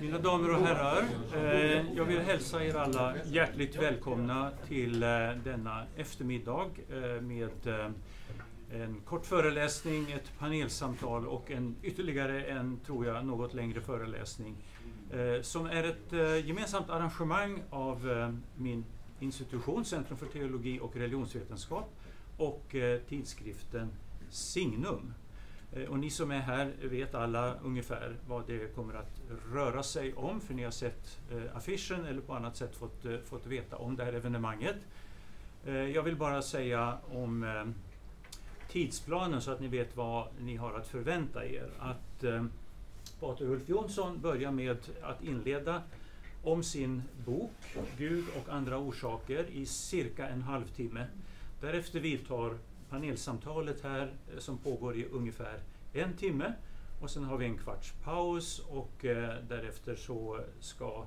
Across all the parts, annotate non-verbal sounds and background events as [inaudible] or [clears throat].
Mina damer och herrar, eh, jag vill hälsa er alla hjärtligt välkomna till eh, denna eftermiddag eh, med eh, en kort föreläsning, ett panelsamtal och en, ytterligare en, tror jag, något längre föreläsning eh, som är ett eh, gemensamt arrangemang av eh, min institution, Centrum för teologi och religionsvetenskap och eh, tidskriften Signum. Eh, och ni som är här vet alla ungefär vad det kommer att röra sig om, för ni har sett eh, affischen eller på annat sätt fått, eh, fått veta om det här evenemanget. Jag vill bara säga om tidsplanen så att ni vet vad ni har att förvänta er. Att Pater Ulf Jonsson börjar med att inleda om sin bok Gud och andra orsaker i cirka en halvtimme. Därefter vidtar panelsamtalet här eh, som pågår i ungefär en timme. Och sen har vi en kvarts paus och eh, därefter så ska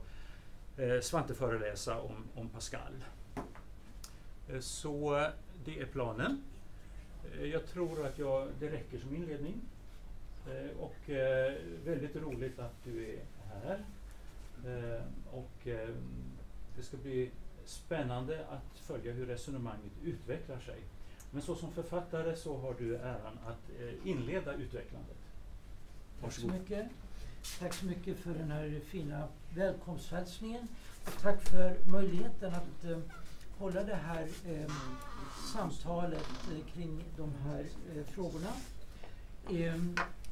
eh, Svante föreläsa om, om Pascal. Eh, så det är planen. Eh, jag tror att jag, det räcker som inledning. Eh, och väldigt roligt att du är här. Och det ska bli spännande att följa hur resonemanget utvecklar sig. Men så som författare så har du äran att eh, inleda utvecklandet. Tack så Varsågod. mycket. Tack så mycket för den här fina välkomsthälsningen och tack för möjligheten att eh, hålla det här eh, samtalet eh, kring de här eh, frågorna. Eh,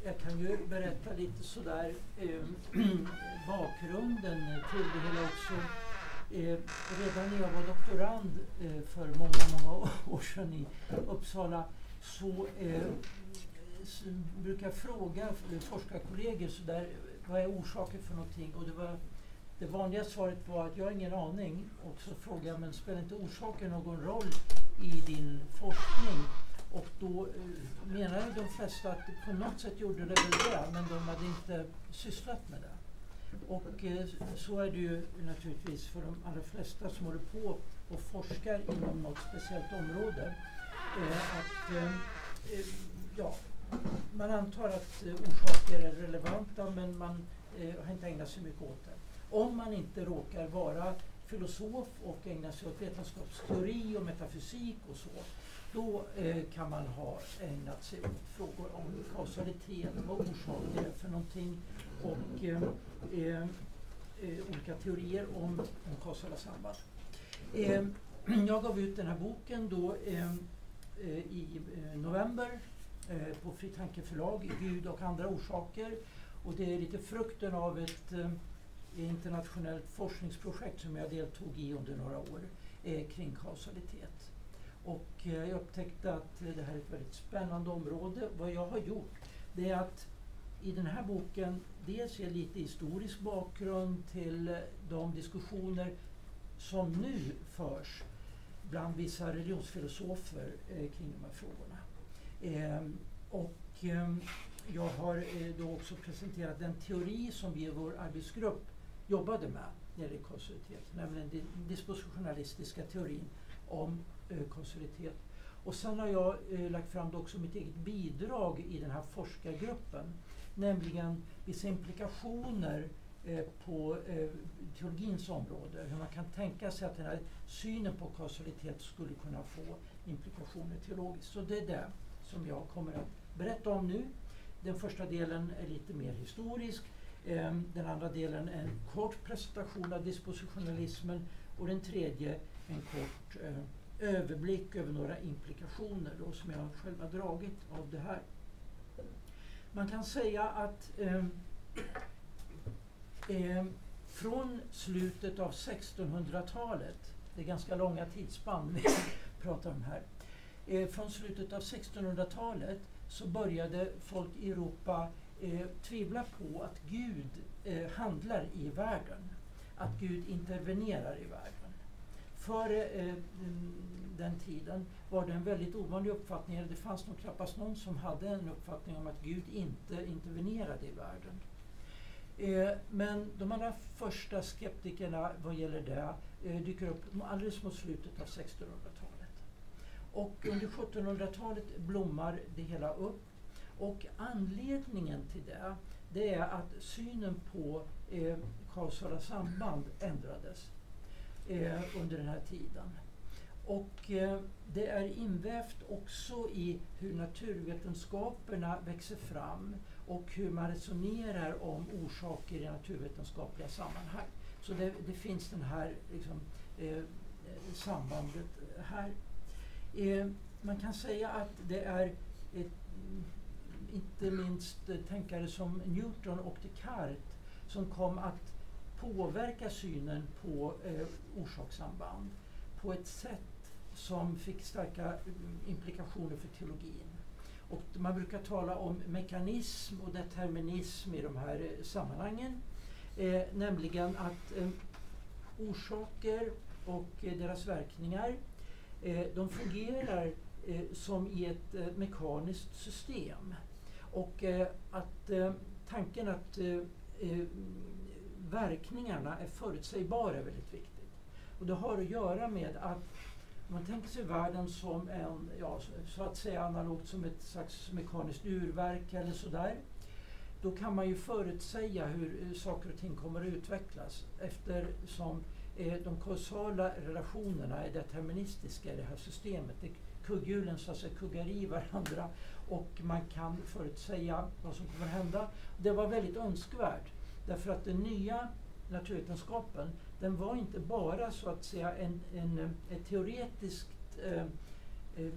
jag kan ju berätta lite sådär [clears throat] bakgrunden till det hela också. Eh, redan när jag var doktorand eh, för många, många [laughs] år sedan i Uppsala så eh, så brukar jag fråga eh, forskarkollegor så där, vad är orsaken för någonting? Och det, var, det vanliga svaret var att jag har ingen aning. Och så frågade jag, men spelar inte orsaken någon roll i din forskning? Och då eh, menade de flesta att på något sätt gjorde det väl det, men de hade inte sysslat med det. Och eh, så är det ju naturligtvis för de allra flesta som håller på och forskar inom något speciellt område. Eh, att, eh, eh ja, man antar att eh, orsaker är relevanta men man eh, har inte ägnat sig mycket åt det. Om man inte råkar vara filosof och ägna sig åt vetenskapsteori och metafysik och så, då kan man ha ägnat sig åt frågor om kausalitet, vad orsaker är för någonting och eh, eh, eh, olika teorier om, om kausala samband. Eh, [clears throat] jag gav ut den här boken då ehm, eh, i eh, november eh, på Fri Tanke förlag, Gud och andra orsaker. Och det är lite frukten av ett eh, internationellt forskningsprojekt som jag deltog i under några år eh, kring kausalitet. Och eh, jag upptäckte att eh, det här är ett väldigt spännande område. Vad jag har gjort det är att i den här boken dels ge lite historisk bakgrund till eh, de diskussioner som nu förs bland vissa religionsfilosofer eh, kring de här frågorna. Ehm, och ehm, jag har eh, då också presenterat den teori som vi i vår arbetsgrupp jobbade med när det gäller kausalitet, nämligen den dispositionalistiska teorin om eh, kausalitet. Och sen har jag eh, lagt fram också mitt eget bidrag i den här forskargruppen, nämligen vissa implikationer eh, på eh, teologins område, hur man kan tänka sig att den här synen på kausalitet skulle kunna få implikationer teologiskt. Så det är det som jag kommer att berätta om nu. Den första delen är lite mer historisk. Eh, Den andra delen är en kort presentation av dispositionalismen och den tredje en kort eh, överblick över några implikationer då, som jag själv har dragit av det här. Man kan säga att eh, eh, från slutet av 1600-talet, det är ganska långa tidsspann vi [laughs] pratar om här, eh, från slutet av 1600-talet så började folk i Europa eh, tvivla på att Gud eh, handlar i världen, att Gud intervenerar i världen. Före eh, den- tiden var det en väldigt ovanlig uppfattning, eller det fanns nog knappast någon som hade en uppfattning om att Gud inte intervenerade i världen. Eh, men de allra första skeptikerna vad gäller det eh, dyker upp alldeles mot slutet av 1600-talet. Och under 1700-talet blommar det hela upp. Och anledningen till det, det är att synen på eh, kausala samband ändrades eh, under den här tiden. Och eh, det är invävt också i hur naturvetenskaperna växer fram och hur man resonerar om orsaker i naturvetenskapliga sammanhang. Så det, det finns den här liksom, eh, sambandet här. Eh, man kan säga att det är ett, inte minst tänkare som Newton och Descartes som kom att påverka synen på eh, orsakssamband på ett sätt som fick starka mm, implikationer för teologin. Och man brukar tala om mekanism och determinism i de här eh, sammanhangen. Eh, nämligen att eh, orsaker och eh, deras verkningar eh, de fungerar eh, som i ett eh, mekaniskt system. Och eh, att tanken att verkningarna är förutsägbara är väldigt viktigt. Och det har att göra med att man tänker sig världen som en, ja, så att säga analogt som ett slags mekaniskt urverk eller sådär. Då kan man ju förutsäga hur eh, saker och ting kommer att utvecklas eftersom eh, de kausala relationerna är deterministiska i det här systemet. Det, kugghjulen så att säga kuggar i varandra och man kan förutsäga vad som kommer att hända. Det var väldigt önskvärt därför att den nya naturvetenskapen den var inte bara så att säga en, en, ett teoretiskt eh, eh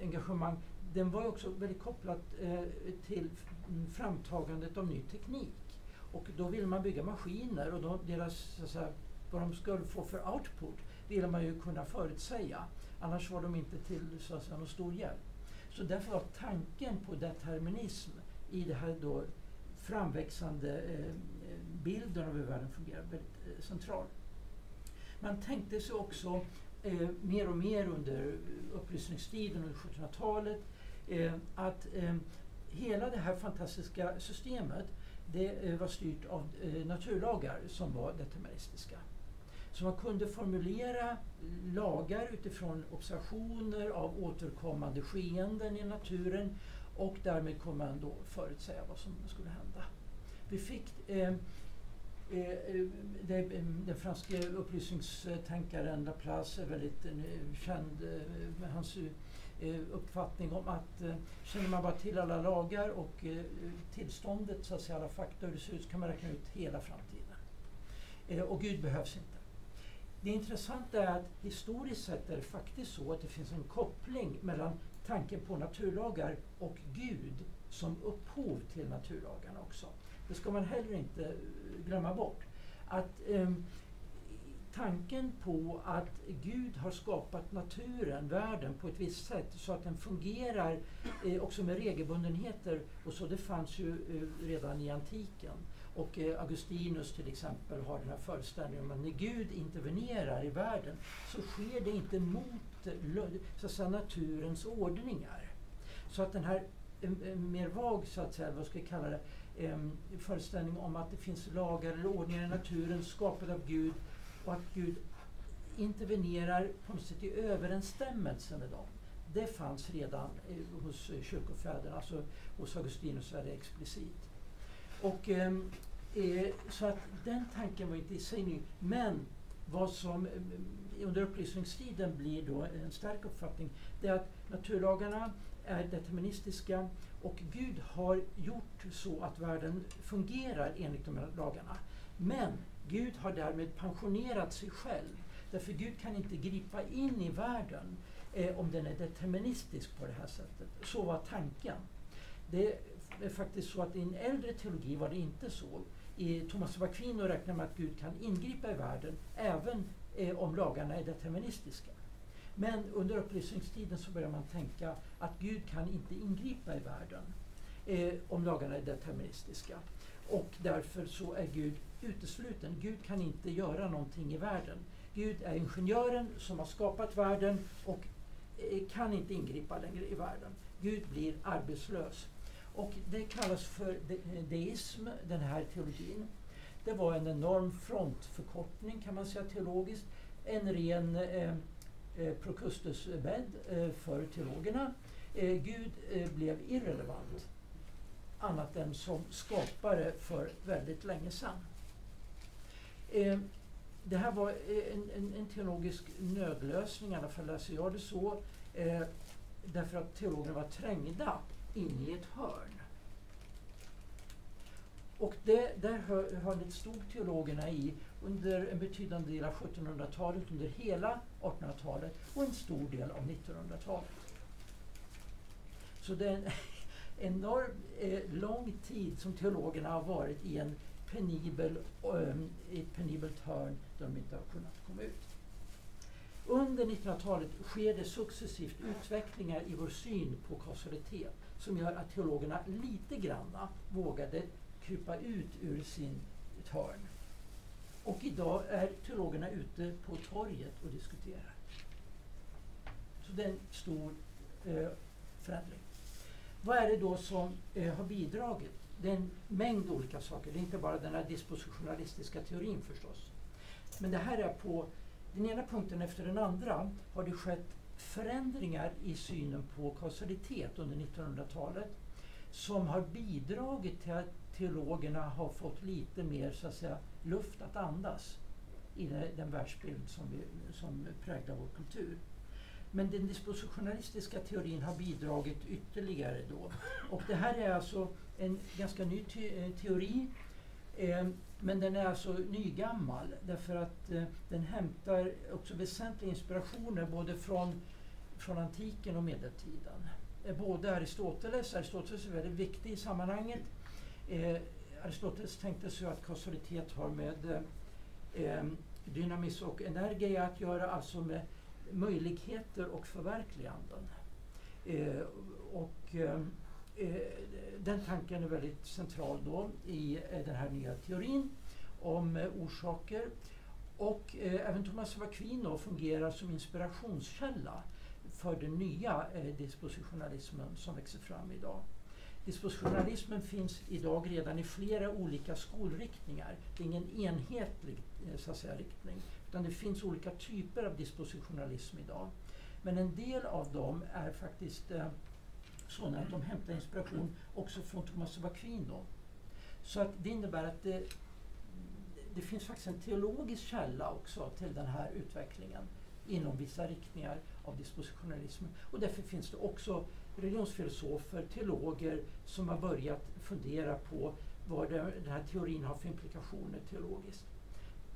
engagemang. Den var också väldigt kopplad eh, till mm, framtagandet av ny teknik. Och då ville man bygga maskiner och då deras, så att säga, vad de skulle få för output ville man ju kunna förutsäga. Annars var de inte till så att säga, någon stor hjälp. Så därför var tanken på determinism i det här då framväxande eh, eh bilden av hur världen fungerar väldigt eh, central. Man tänkte sig också eh, mer och mer under upplysningstiden under 1700-talet eh, att eh, hela det här fantastiska systemet det eh, var styrt av eh, naturlagar som var deterministiska. Så man kunde formulera lagar utifrån observationer av återkommande skeenden i naturen och därmed kunde man då förutsäga vad som skulle hända. Vi fick eh, Eh, eh, eh, den franske upplysningstänkaren Laplace är väldigt eh, känd med hans uppfattning om att känner man bara till alla lagar och tillståndet, så att säga, alla fakta hur det ser ut, så kan man räkna ut hela framtiden. Och Gud behövs inte. Det intressanta är att historiskt sett är det faktiskt så att det finns en koppling mellan tanken på naturlagar och Gud som upphov till naturlagarna också. Det ska man heller inte eh, glömma bort. Att eh, tanken på att Gud har skapat naturen, världen, på ett visst sätt så att den fungerar eh, också med regelbundenheter och så, det fanns ju eh, redan i antiken. Och eh, Augustinus till exempel har den här föreställningen om att när Gud intervenerar i världen så sker det inte mot eh, så att säga, naturens ordningar. Så att den här eh, mer vag, så att säga, vad ska jag kalla det, eh, föreställning om att det finns lagar eller ordningar i naturen skapade av Gud och att Gud intervenerar på något sätt i överensstämmelse med dem. Det fanns redan eh, hos eh, kyrkofäderna, alltså hos Augustinus är det explicit. Och, eh, så att den tanken var inte i sig ny. Men vad som under upplysningstiden blir då en stark uppfattning, det är att naturlagarna är deterministiska och Gud har gjort så att världen fungerar enligt de här lagarna. Men Gud har därmed pensionerat sig själv. Därför Gud kan inte gripa in i världen eh, om den är deterministisk på det här sättet. Så var tanken. Det är faktiskt så att i en äldre teologi var det inte så. I Thomas av Aquino räknar med att Gud kan ingripa i världen även eh, om lagarna är deterministiska. Men under upplysningstiden så börjar man tänka att Gud kan inte ingripa i världen eh, om lagarna är deterministiska. Och därför så är Gud utesluten. Gud kan inte göra någonting i världen. Gud är ingenjören som har skapat världen och eh, kan inte ingripa längre i världen. Gud blir arbetslös. Och det kallas för eh, deism, den här teologin. Det var en enorm frontförkortning kan man säga teologiskt. En ren eh, eh, Prokustusbädd eh, för teologerna. Eh, Gud eh, blev irrelevant. annat än som skapare för väldigt länge sedan. Eh, det här var eh, en, en, en, teologisk nödlösning, i alla fall läser jag det så, därför att teologerna var trängda in i ett hörn. Och det, där höll stod teologerna i under en betydande del av 1700-talet, under hela 1800-talet och en stor del av 1900-talet. Så det är en [laughs] enorm eh, lång tid som teologerna har varit i en penibel, um, ett penibelt hörn där de inte har kunnat komma ut. Under 1900-talet sker det successivt utvecklingar i vår syn på kausalitet som gör att teologerna lite granna vågade krypa ut ur sin hörn. Och idag är teologerna ute på torget och diskuterar. Så det är en stor eh, förändring. Vad är det då som eh, har bidragit? Det är en mängd olika saker. Det är inte bara den här dispositionalistiska teorin förstås. Men det här är på den ena punkten efter den andra har det skett förändringar i synen på kausalitet under 1900-talet som har bidragit till att teologerna har fått lite mer så att säga, luft att andas i den världsbild som, vi, som präglar vår kultur. Men den dispositionalistiska teorin har bidragit ytterligare då. Och det här är alltså en ganska ny te eh, teori. Eh, men den är alltså nygammal därför att eh, den hämtar också väsentliga inspirationer både från, från antiken och medeltiden. Eh, både Aristoteles, Aristoteles är väldigt viktig i sammanhanget. Eh, Aristoteles tänkte sig att kausalitet har med eh, dynamis och energi att göra, alltså med möjligheter och förverkliganden. Eh, och, eh, eh den tanken är väldigt central då i eh, den här nya teorin om eh, orsaker. Och eh, även Thomas av Aquino fungerar som inspirationskälla för den nya eh, dispositionalismen som växer fram idag. Dispositionalismen finns idag redan i flera olika skolriktningar. Det är ingen enhetlig eh, så att säga, riktning. Utan det finns olika typer av dispositionalism idag. Men en del av dem är faktiskt eh, sådana att de hämtar inspiration också från Thomas av Aquino. Så att det innebär att det, det finns faktiskt en teologisk källa också till den här utvecklingen inom vissa riktningar av dispositionalismen. Och därför finns det också religionsfilosofer, teologer som har börjat fundera på vad den här teorin har för implikationer teologiskt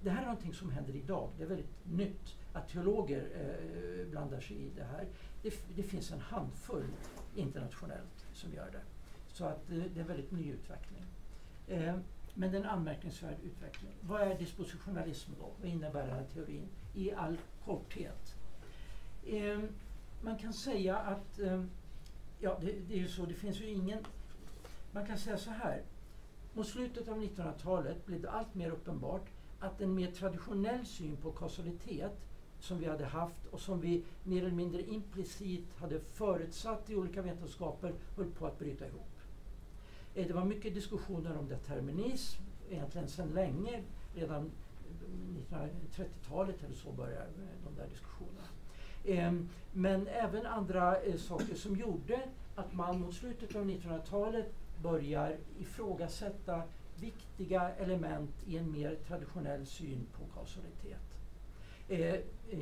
det här är någonting som händer idag. Det är väldigt nytt att teologer eh, blandar sig i det här. Det, det, finns en handfull internationellt som gör det. Så att eh, det är en väldigt ny utveckling. Eh, men det är en anmärkningsvärd utveckling. Vad är dispositionalism då? Vad innebär den här teorin? I all korthet. Eh, man kan säga att, eh, ja det, det är ju så, det finns ju ingen, man kan säga så här. Mot slutet av 1900-talet blev det allt mer uppenbart att en mer traditionell syn på kausalitet som vi hade haft och som vi mer eller mindre implicit hade förutsatt i olika vetenskaper höll på att bryta ihop. Eh, det var mycket diskussioner om determinism, egentligen sedan länge, redan 1930-talet eller så började de där diskussionerna. Ehm, men även andra eh, saker som gjorde att man mot slutet av 1900-talet börjar ifrågasätta viktiga element i en mer traditionell syn på kausalitet. Eh, eh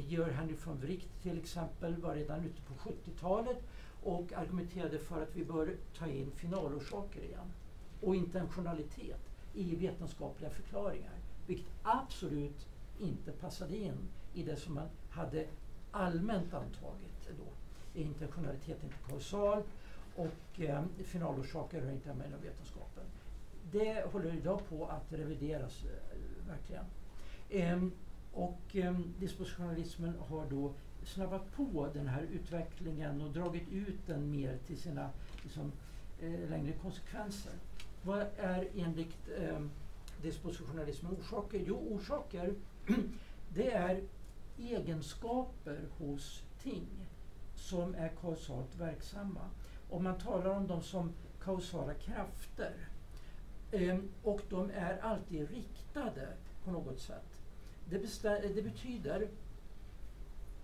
Georg Henry von Wright till exempel var redan ute på 70-talet och argumenterade för att vi bör ta in finalorsaker igen och intentionalitet i vetenskapliga förklaringar. Vilket absolut inte passade in i det som man hade allmänt antagit då. Intentionalitet inte kausal och eh, finalorsaker hör inte hemma inom vetenskapen det håller idag på att revideras eh, verkligen. Ehm, och eh, dispositionalismen har då snabbat på den här utvecklingen och dragit ut den mer till sina liksom, eh, längre konsekvenser. Vad är enligt eh, dispositionalismen orsaker? Jo, orsaker [clears throat] det är egenskaper hos ting som är kausalt verksamma. Och man talar om dem som kausala krafter Ehm, och de är alltid riktade på något sätt. Det, det betyder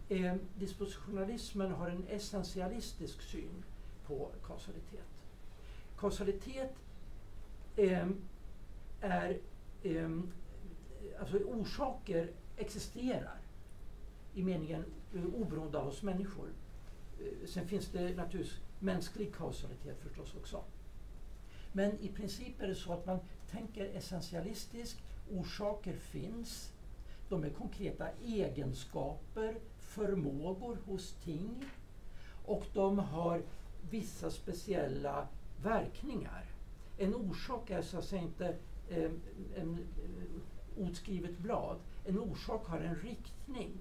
eh, dispositionalismen har en essentialistisk syn på kausalitet. Kausalitet eh, är eh, alltså orsaker existerar i meningen eh, oberoende av oss människor. Eh, sen finns det naturligtvis mänsklig kausalitet förstås också. Men i princip är det så att man tänker essentialistiskt. Orsaker finns. De är konkreta egenskaper, förmågor hos ting. Och de har vissa speciella verkningar. En orsak är så att säga inte eh, en en, eh, otskrivet blad. En orsak har en riktning.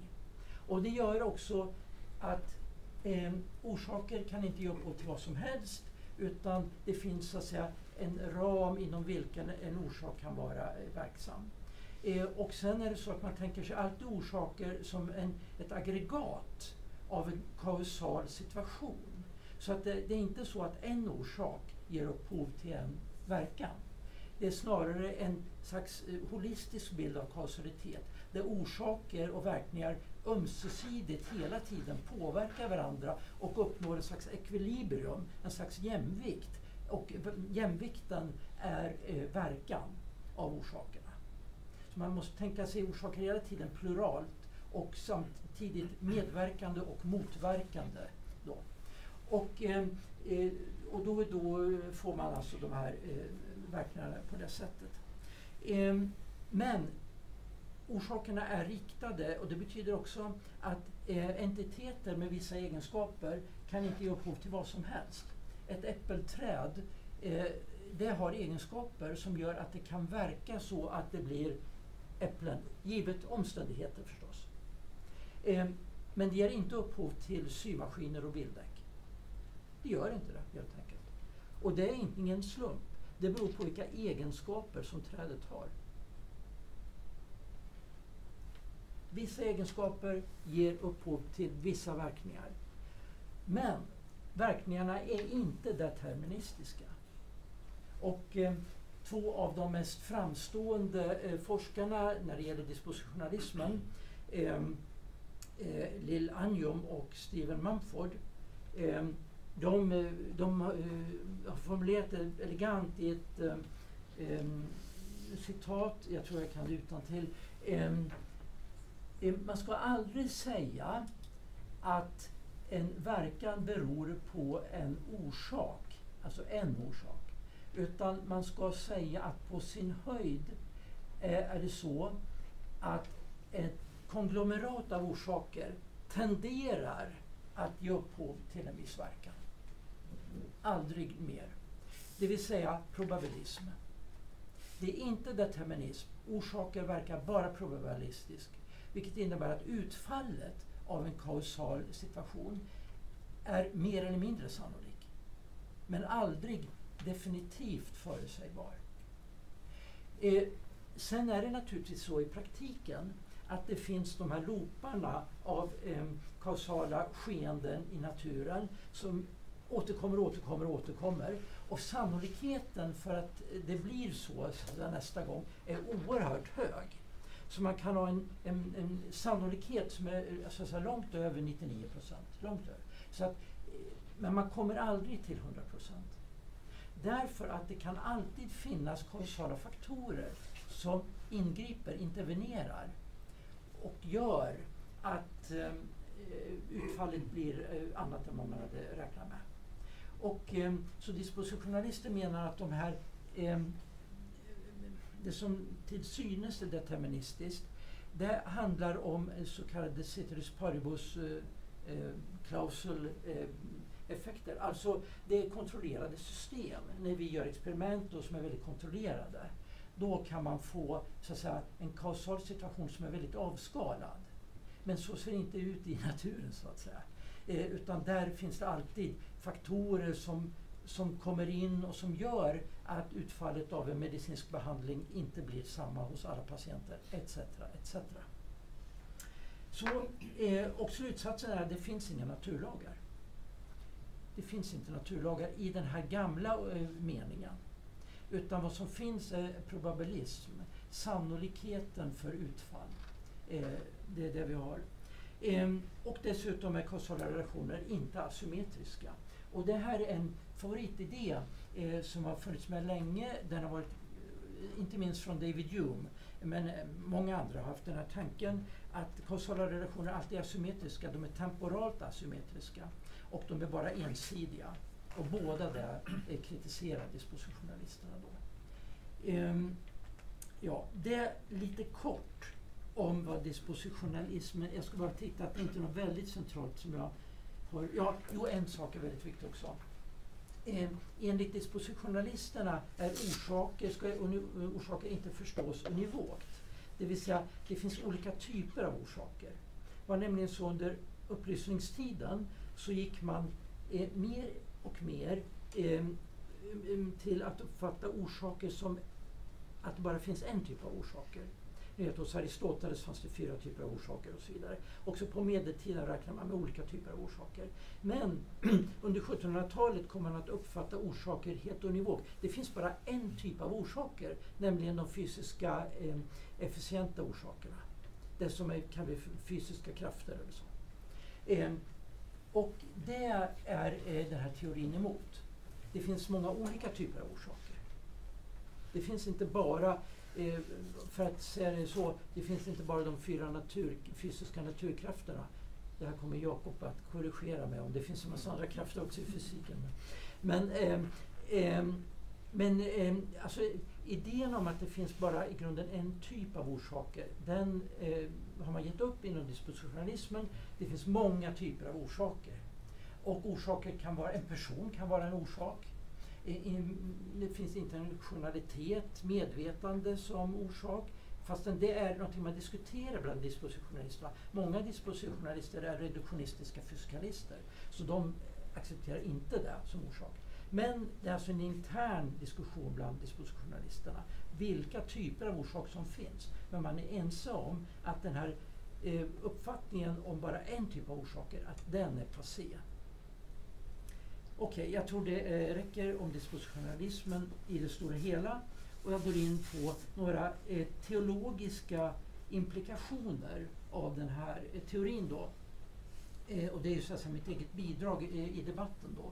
Och det gör också att eh, orsaker kan inte ge upphov till vad som helst utan det finns så att säga en ram inom vilken en orsak kan vara eh, verksam. Eh, och sen är det så att man tänker sig alltid orsaker som en, ett aggregat av en kausal situation. Så att det, det är inte så att en orsak ger upphov till en verkan. Det är snarare en slags eh, holistisk bild av kausalitet där orsaker och verkningar ömsesidigt hela tiden påverkar varandra och uppnår en slags ekvilibrium, en slags jämvikt. Och jämvikten är eh, verkan av orsakerna. Så man måste tänka sig orsaker hela tiden pluralt och samtidigt medverkande och motverkande. Då. Och, eh, eh och då och då får man alltså de här eh, verkningarna på det sättet. Eh, men orsakerna är riktade och det betyder också att eh, entiteter med vissa egenskaper kan inte ge upphov till vad som helst. Ett äppelträd eh, det har egenskaper som gör att det kan verka så att det blir äpplen, givet omständigheter förstås. Eh, men det ger inte upphov till symaskiner och bildäck. Det gör inte det helt enkelt. Och det är ingen slump. Det beror på vilka egenskaper som trädet har. Vissa egenskaper ger upphov till vissa verkningar. Men verkningarna är inte deterministiska. Och eh, två av de mest framstående eh, forskarna när det gäller dispositionalismen, eh, eh Lil Lill Anjum och Stephen Mumford, eh, de, eh, de eh, har formulerat det elegant i ett citat, jag tror jag kan det utan till man ska aldrig säga att en verkan beror på en orsak, alltså en orsak. Utan man ska säga att på sin höjd eh, är det så att ett konglomerat av orsaker tenderar att ge upphov till en viss verkan. Aldrig mer. Det vill säga probabilism. Det är inte determinism. Orsaker verkar bara probabilistiskt. Vilket innebär att utfallet av en kausal situation är mer eller mindre sannolik. Men aldrig definitivt förutsägbar. Eh, sen är det naturligtvis så i praktiken att det finns de här looparna av eh, kausala skeenden i naturen som återkommer, återkommer, återkommer. Och sannolikheten för att det blir så, så nästa gång är oerhört hög. Så man kan ha en, en, en sannolikhet som är alltså, så långt över 99 procent. Långt över. Så att, eh, men man kommer aldrig till 100 procent. Därför att det kan alltid finnas kausala faktorer som ingriper, intervenerar och gör att ehm, eh, utfallet blir eh, annat än vad man hade räknat med. Och, eh, så dispositionalister menar att de här eh, det som till synes är deterministiskt, det handlar om så kallade ceteris paribus eh, eh, klausul eh, effekter. Alltså det är kontrollerade system. När vi gör experiment då, som är väldigt kontrollerade, då kan man få så att säga, en kausal situation som är väldigt avskalad. Men så ser det inte ut i [laughs] naturen så att säga. Eh, utan där finns det alltid faktorer som som kommer in och som gör att utfallet av en medicinsk behandling inte blir samma hos alla patienter, etc. etc. Så, eh, och slutsatsen är att det finns inga naturlagar. Det finns inte naturlagar i den här gamla eh, meningen. Utan vad som finns är probabilism, sannolikheten för utfall. Eh, det är det vi har. Ehm, och dessutom är kausala relationer inte asymmetriska. Och det här är en favoritidé eh, som har funnits med länge. Den har varit, eh, inte minst från David Hume, men eh, många andra har haft den här tanken att kausala relationer alltid är asymmetriska. De är temporalt asymmetriska och de är bara ensidiga. Och båda där eh, kritiserar dispositionalisterna då. Um, ja, det är lite kort om vad dispositionalismen... Jag ska bara titta att det inte är något väldigt centralt som jag har... Ja, jo, en sak är väldigt viktig också. Eh, enligt dispositionalisterna är orsaker, ska eh, orsaker inte förstås univokt. Det vill säga, det finns olika typer av orsaker. Det var nämligen så under upplysningstiden så gick man eh, mer och mer eh, till att uppfatta orsaker som att det bara finns en typ av orsaker. Vet, hos Aristoteles fanns det fyra typer av orsaker och så vidare. Också på medeltiden räknar man med olika typer av orsaker. Men [clears throat] under 1700-talet kommer man att uppfatta orsaker helt univokt. Det finns bara en typ av orsaker, nämligen de fysiska eh, efficienta orsakerna. Det som är, kan bli fysiska krafter eller så. Eh, och det är eh, den här teorin emot. Det finns många olika typer av orsaker. Det finns inte bara Eh, för att säga det så, det finns inte bara de fyra natur, fysiska naturkrafterna. Det här kommer Jakob att korrigera mig om. Det finns en massa andra krafter också i fysiken. Men, eh, eh, men eh, alltså, idén om att det finns bara i grunden en typ av orsaker, den eh, har man gett upp inom dispositionalismen. Det finns många typer av orsaker. Och orsaker kan vara, en person kan vara en orsak det finns internationalitet, medvetande som orsak. Fastän det är något man diskuterar bland dispositionalisterna. Många dispositionalister är reduktionistiska fysikalister. Så de accepterar inte det som orsak. Men det är alltså en intern diskussion bland dispositionalisterna. Vilka typer av orsak som finns. Men man är ense om att den här eh, uppfattningen om bara en typ av orsaker, att den är passé. Okej, okay, jag tror det eh, räcker om dispositionalismen i det stora hela. Och jag går in på några eh, teologiska implikationer av den här eh, teorin. Då. Eh, och det är ju så att säga mitt eget bidrag eh, i debatten. Då.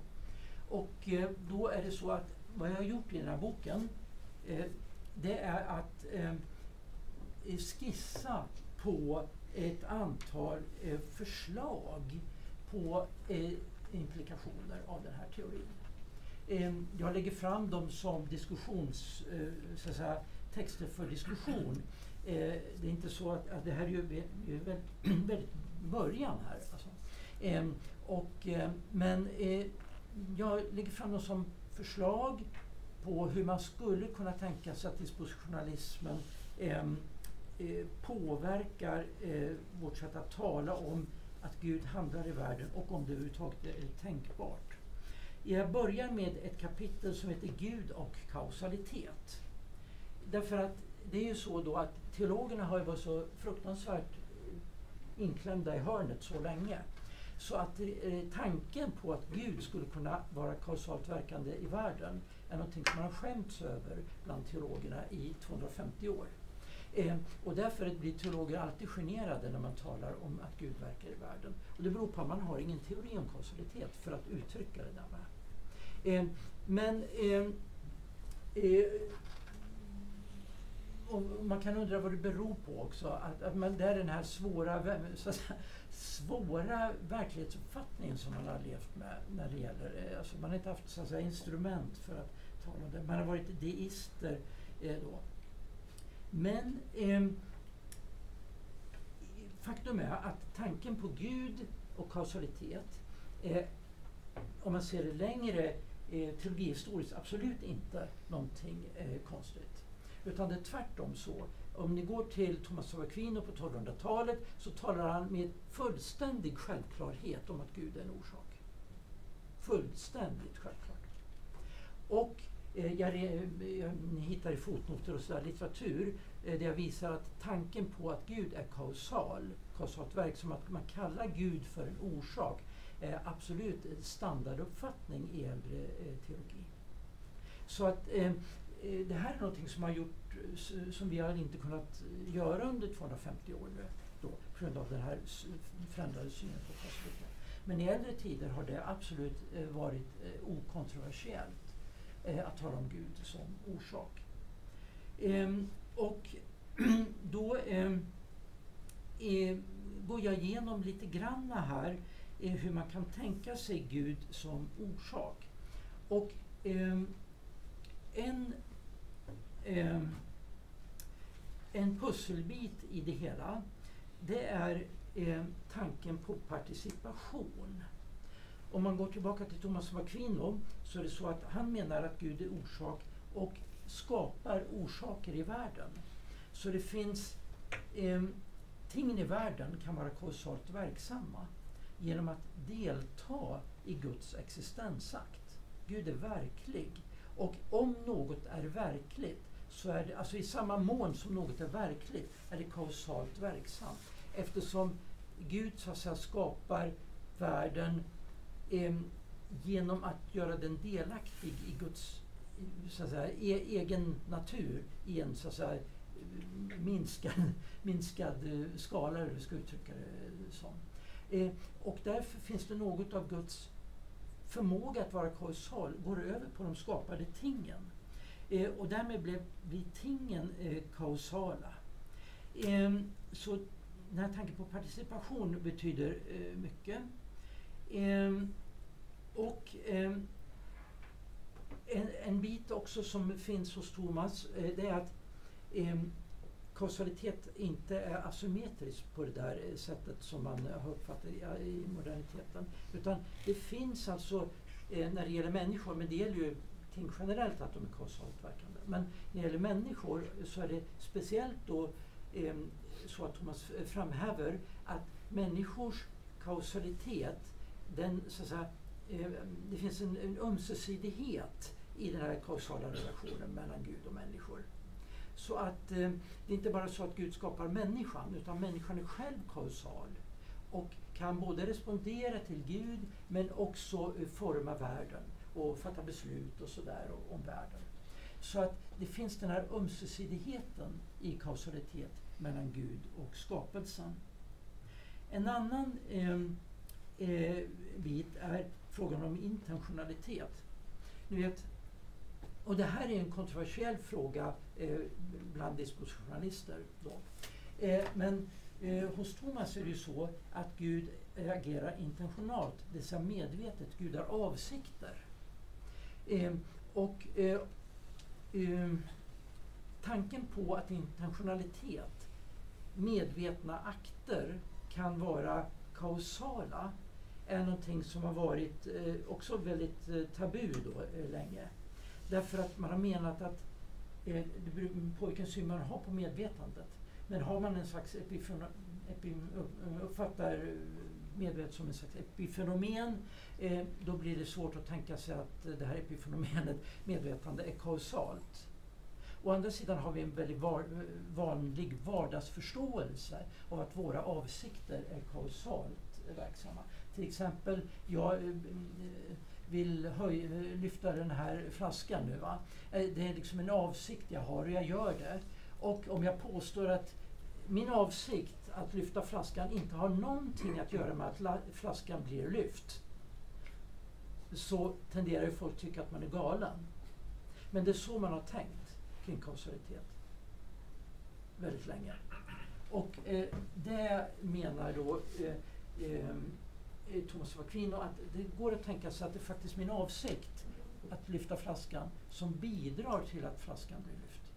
Och eh, då är det så att vad jag har gjort i den här boken det är att skissa på ett antal förslag på implikationer av den här teorin. Ehm, jag lägger fram dem som diskussions, eh, så att säga, texter för diskussion. Eh, det är inte så att, att det här är ju, [clears throat] väldigt, början här. Alltså. Ehm, och, eh, men jag lägger fram dem som förslag på hur man skulle kunna tänka sig att dispositionalismen ehm, påverkar vårt sätt att tala om att Gud handlar i världen och om det överhuvudtaget är tänkbart. Jag börjar med ett kapitel som heter Gud och kausalitet. Därför att det är ju så då att teologerna har ju varit så fruktansvärt inklämda i hörnet så länge. Så att eh, tanken på att Gud skulle kunna vara kausalt verkande i världen är någonting som man har skämts över bland teologerna i 250 år. Eh, och därför blir teologer alltid generade när man talar om att Gud verkar i världen. Och det beror på att man har ingen teori om kausalitet för att uttrycka det där med. Eh, men eh, eh man kan undra vad det beror på också. Att, att man, det är den här svåra, säga, svåra verklighetsuppfattningen som man har levt med när det gäller, eh, alltså man har inte haft så säga, instrument för att tala om det. Man har varit deister eh, då. Men eh, faktum är att tanken på Gud och kausalitet, eh, om man ser det längre eh, teologihistoriskt, absolut inte någonting eh, konstigt. Utan det är tvärtom så. Om ni går till Thomas av Aquino på 1200-talet så talar han med fullständig självklarhet om att Gud är en orsak. Fullständigt självklart. Och Eh, jag, eh, jag, ni hittar i fotnoter och sådär litteratur eh, där jag visar att tanken på att Gud är kausal, kausalt verk, som att man kallar Gud för en orsak, är absolut en standarduppfattning i äldre teologi. Så att eh, det här är någonting som, har gjort, som vi har inte kunnat göra under 250 år nu, då, på grund av den här förändrade synen på kausalitet. Men i äldre tider har det absolut varit okontroversiellt Eh, att tala om Gud som orsak. Ehm, och [clears throat] då ehm, eh, går jag igenom lite granna här eh, hur man kan tänka sig Gud som orsak. Och ehm, en, en pusselbit i det hela det är eh, tanken på participation. Om man går tillbaka till Thomas av Aquino så är det så att han menar att Gud är orsak och skapar orsaker i världen. Så det finns eh, tingen i världen kan vara kausalt verksamma genom att delta i Guds existensakt. Gud är verklig. Och om något är verkligt, så är det, alltså i samma mån som något är verkligt, är det kausalt verksamt. Eftersom Gud så att säga, skapar världen eh, genom att göra den delaktig i Guds så att säga, e egen natur i en så att säga, minskad, [laughs] minskad eh, skala, eller hur ska uttrycka det eh, som. Eh, och därför finns det något av Guds förmåga att vara kausal går över på de skapade tingen. Eh, och därmed blir, blir tingen eh, kausala. Eh, så den här tanken på participation betyder eh, mycket. Ehm, och eh, en, en, bit också som finns hos Thomas, eh, det är att eh, kausalitet inte är asymmetrisk på det där eh, sättet som man eh, har uppfattat i, i moderniteten. Utan det finns alltså, eh, när det gäller människor, men det gäller ju ting generellt att de är kausalt verkande. Men när det gäller människor så är det speciellt då eh, så att Thomas eh, framhäver att människors kausalitet, den, så att säga, Eh, det finns en, en ömsesidighet i den här kausala relationen mellan Gud och människor. Så att eh, det är inte bara så att Gud skapar människan, utan människan är själv kausal och kan både respondera till Gud men också eh, forma världen och fatta beslut och sådär om världen. Så att det finns den här ömsesidigheten i kausalitet mellan Gud och skapelsen. En annan eh, eh, bit är frågan om intentionalitet. Ni vet, och det här är en kontroversiell fråga eh, bland dispositionalister. Då. Eh, men eh, hos Thomas är det ju så att Gud agerar intentionalt, det vill säga medvetet. Gud har avsikter. Eh, och eh, eh, tanken på att intentionalitet, medvetna akter, kan vara kausala är någonting som har varit eh, också väldigt eh, tabu då, eh, länge. Därför att man har menat att eh, pojkens syn man har på medvetandet. Men har man en slags epifenomen, epi, uppfattar medvetet som en slags epifenomen, då blir det svårt att tänka sig att det här epifenomenet, medvetande, är kausalt. Å andra sidan har vi en väldigt var, vanlig vardagsförståelse av att våra avsikter är kausalt verksamma. Till exempel, jag eh, vill höj, eh, lyfta den här flaskan nu. Va? Eh, det är liksom en avsikt jag har och jag gör det. Och om jag påstår att min avsikt att lyfta flaskan inte har någonting att göra med att flaskan blir lyft så tenderar ju folk tycka att man är galen. Men det är så man har tänkt kring kausalitet väldigt länge. Och eh, det menar då eh, eh, Eh, Thomas var kvinna, att det går att tänka sig att det är faktiskt min avsikt att lyfta flaskan som bidrar till att flaskan blir lyft.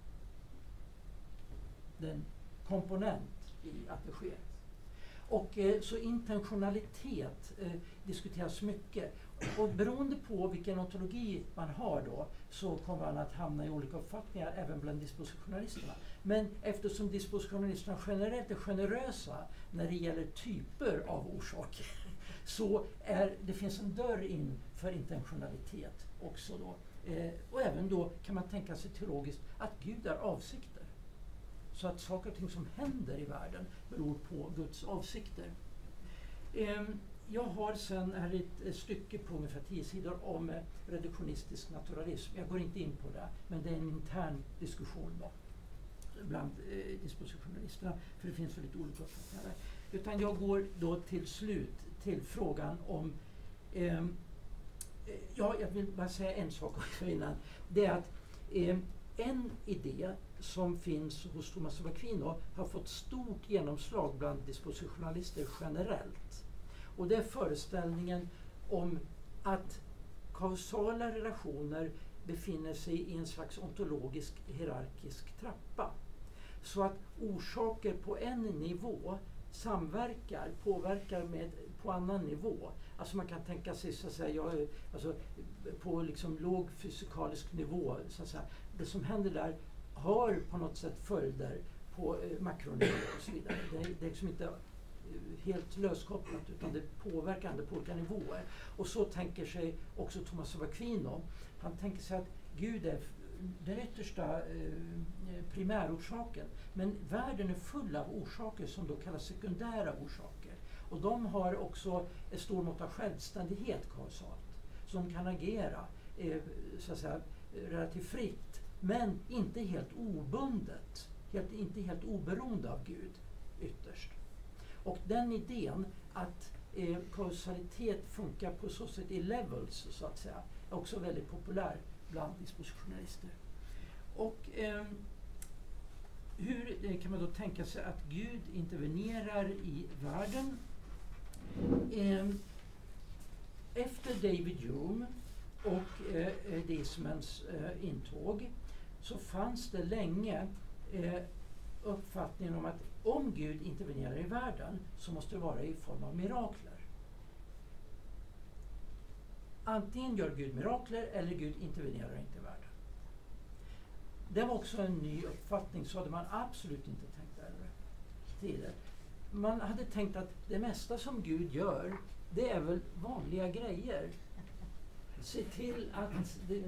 Det är en komponent i att det sker. Och eh, så intentionalitet eh, diskuteras mycket. Och beroende på vilken ontologi man har då så kommer man att hamna i olika uppfattningar även bland dispositionalisterna. Men eftersom dispositionalisterna generellt är generösa när det gäller typer av orsaker så är, det finns en dörr in för intentionalitet också då. Eh, och även då kan man tänka sig teologiskt att Gud har avsikter. Så att saker och ting som händer i världen beror på Guds avsikter. Eh, jag har sen här ett, ett, stycke på ungefär tio sidor om eh, reduktionistisk naturalism. Jag går inte in på det, men det är en intern diskussion då, bland eh, dispositionalisterna, för det finns väldigt olika uppfattningar Utan jag går då till slut till frågan om ehm, eh, ja, jag vill bara säga en sak också innan. Det är att eh, en idé som finns hos Thomas av Aquino har fått stort genomslag bland dispositionalister generellt. Och det är föreställningen om att kausala relationer befinner sig i en slags ontologisk hierarkisk trappa. Så att orsaker på en nivå samverkar, påverkar med, på annan nivå. Alltså man kan tänka sig så att säga, jag, alltså, på liksom låg fysikalisk nivå. Så att säga. Det som händer där har på något sätt följder på eh, makronivå och så vidare. Det, det är liksom inte eh, helt löskopplat utan det påverkar på olika nivåer. Och så tänker sig också Thomas av Aquino. Han tänker sig att Gud är den yttersta eh, primärorsaken. Men världen är full av orsaker som då kallas sekundära orsaker. Och de har också ett stort mått av självständighet kausalt. Så de kan agera eh, så att säga, relativt fritt men inte helt obundet. Helt, inte helt oberoende av Gud ytterst. Och den idén att eh, kausalitet funkar på så sätt i levels så att säga är också väldigt populär bland dispositionalister. Och ehm, eh, hur kan man då tänka sig att Gud intervenerar i världen? Eh, efter David Hume och eh, eh deismens eh, intåg så fanns det länge eh, uppfattningen om att om Gud intervenerar i världen så måste det vara i form av mirakler. Antingen gör Gud mirakler eller Gud intervenerar inte i världen. Det var också en ny uppfattning, så hade man absolut inte tänkt äldre tider. Man hade tänkt att det mesta som Gud gör, det är väl vanliga grejer. Se till att det,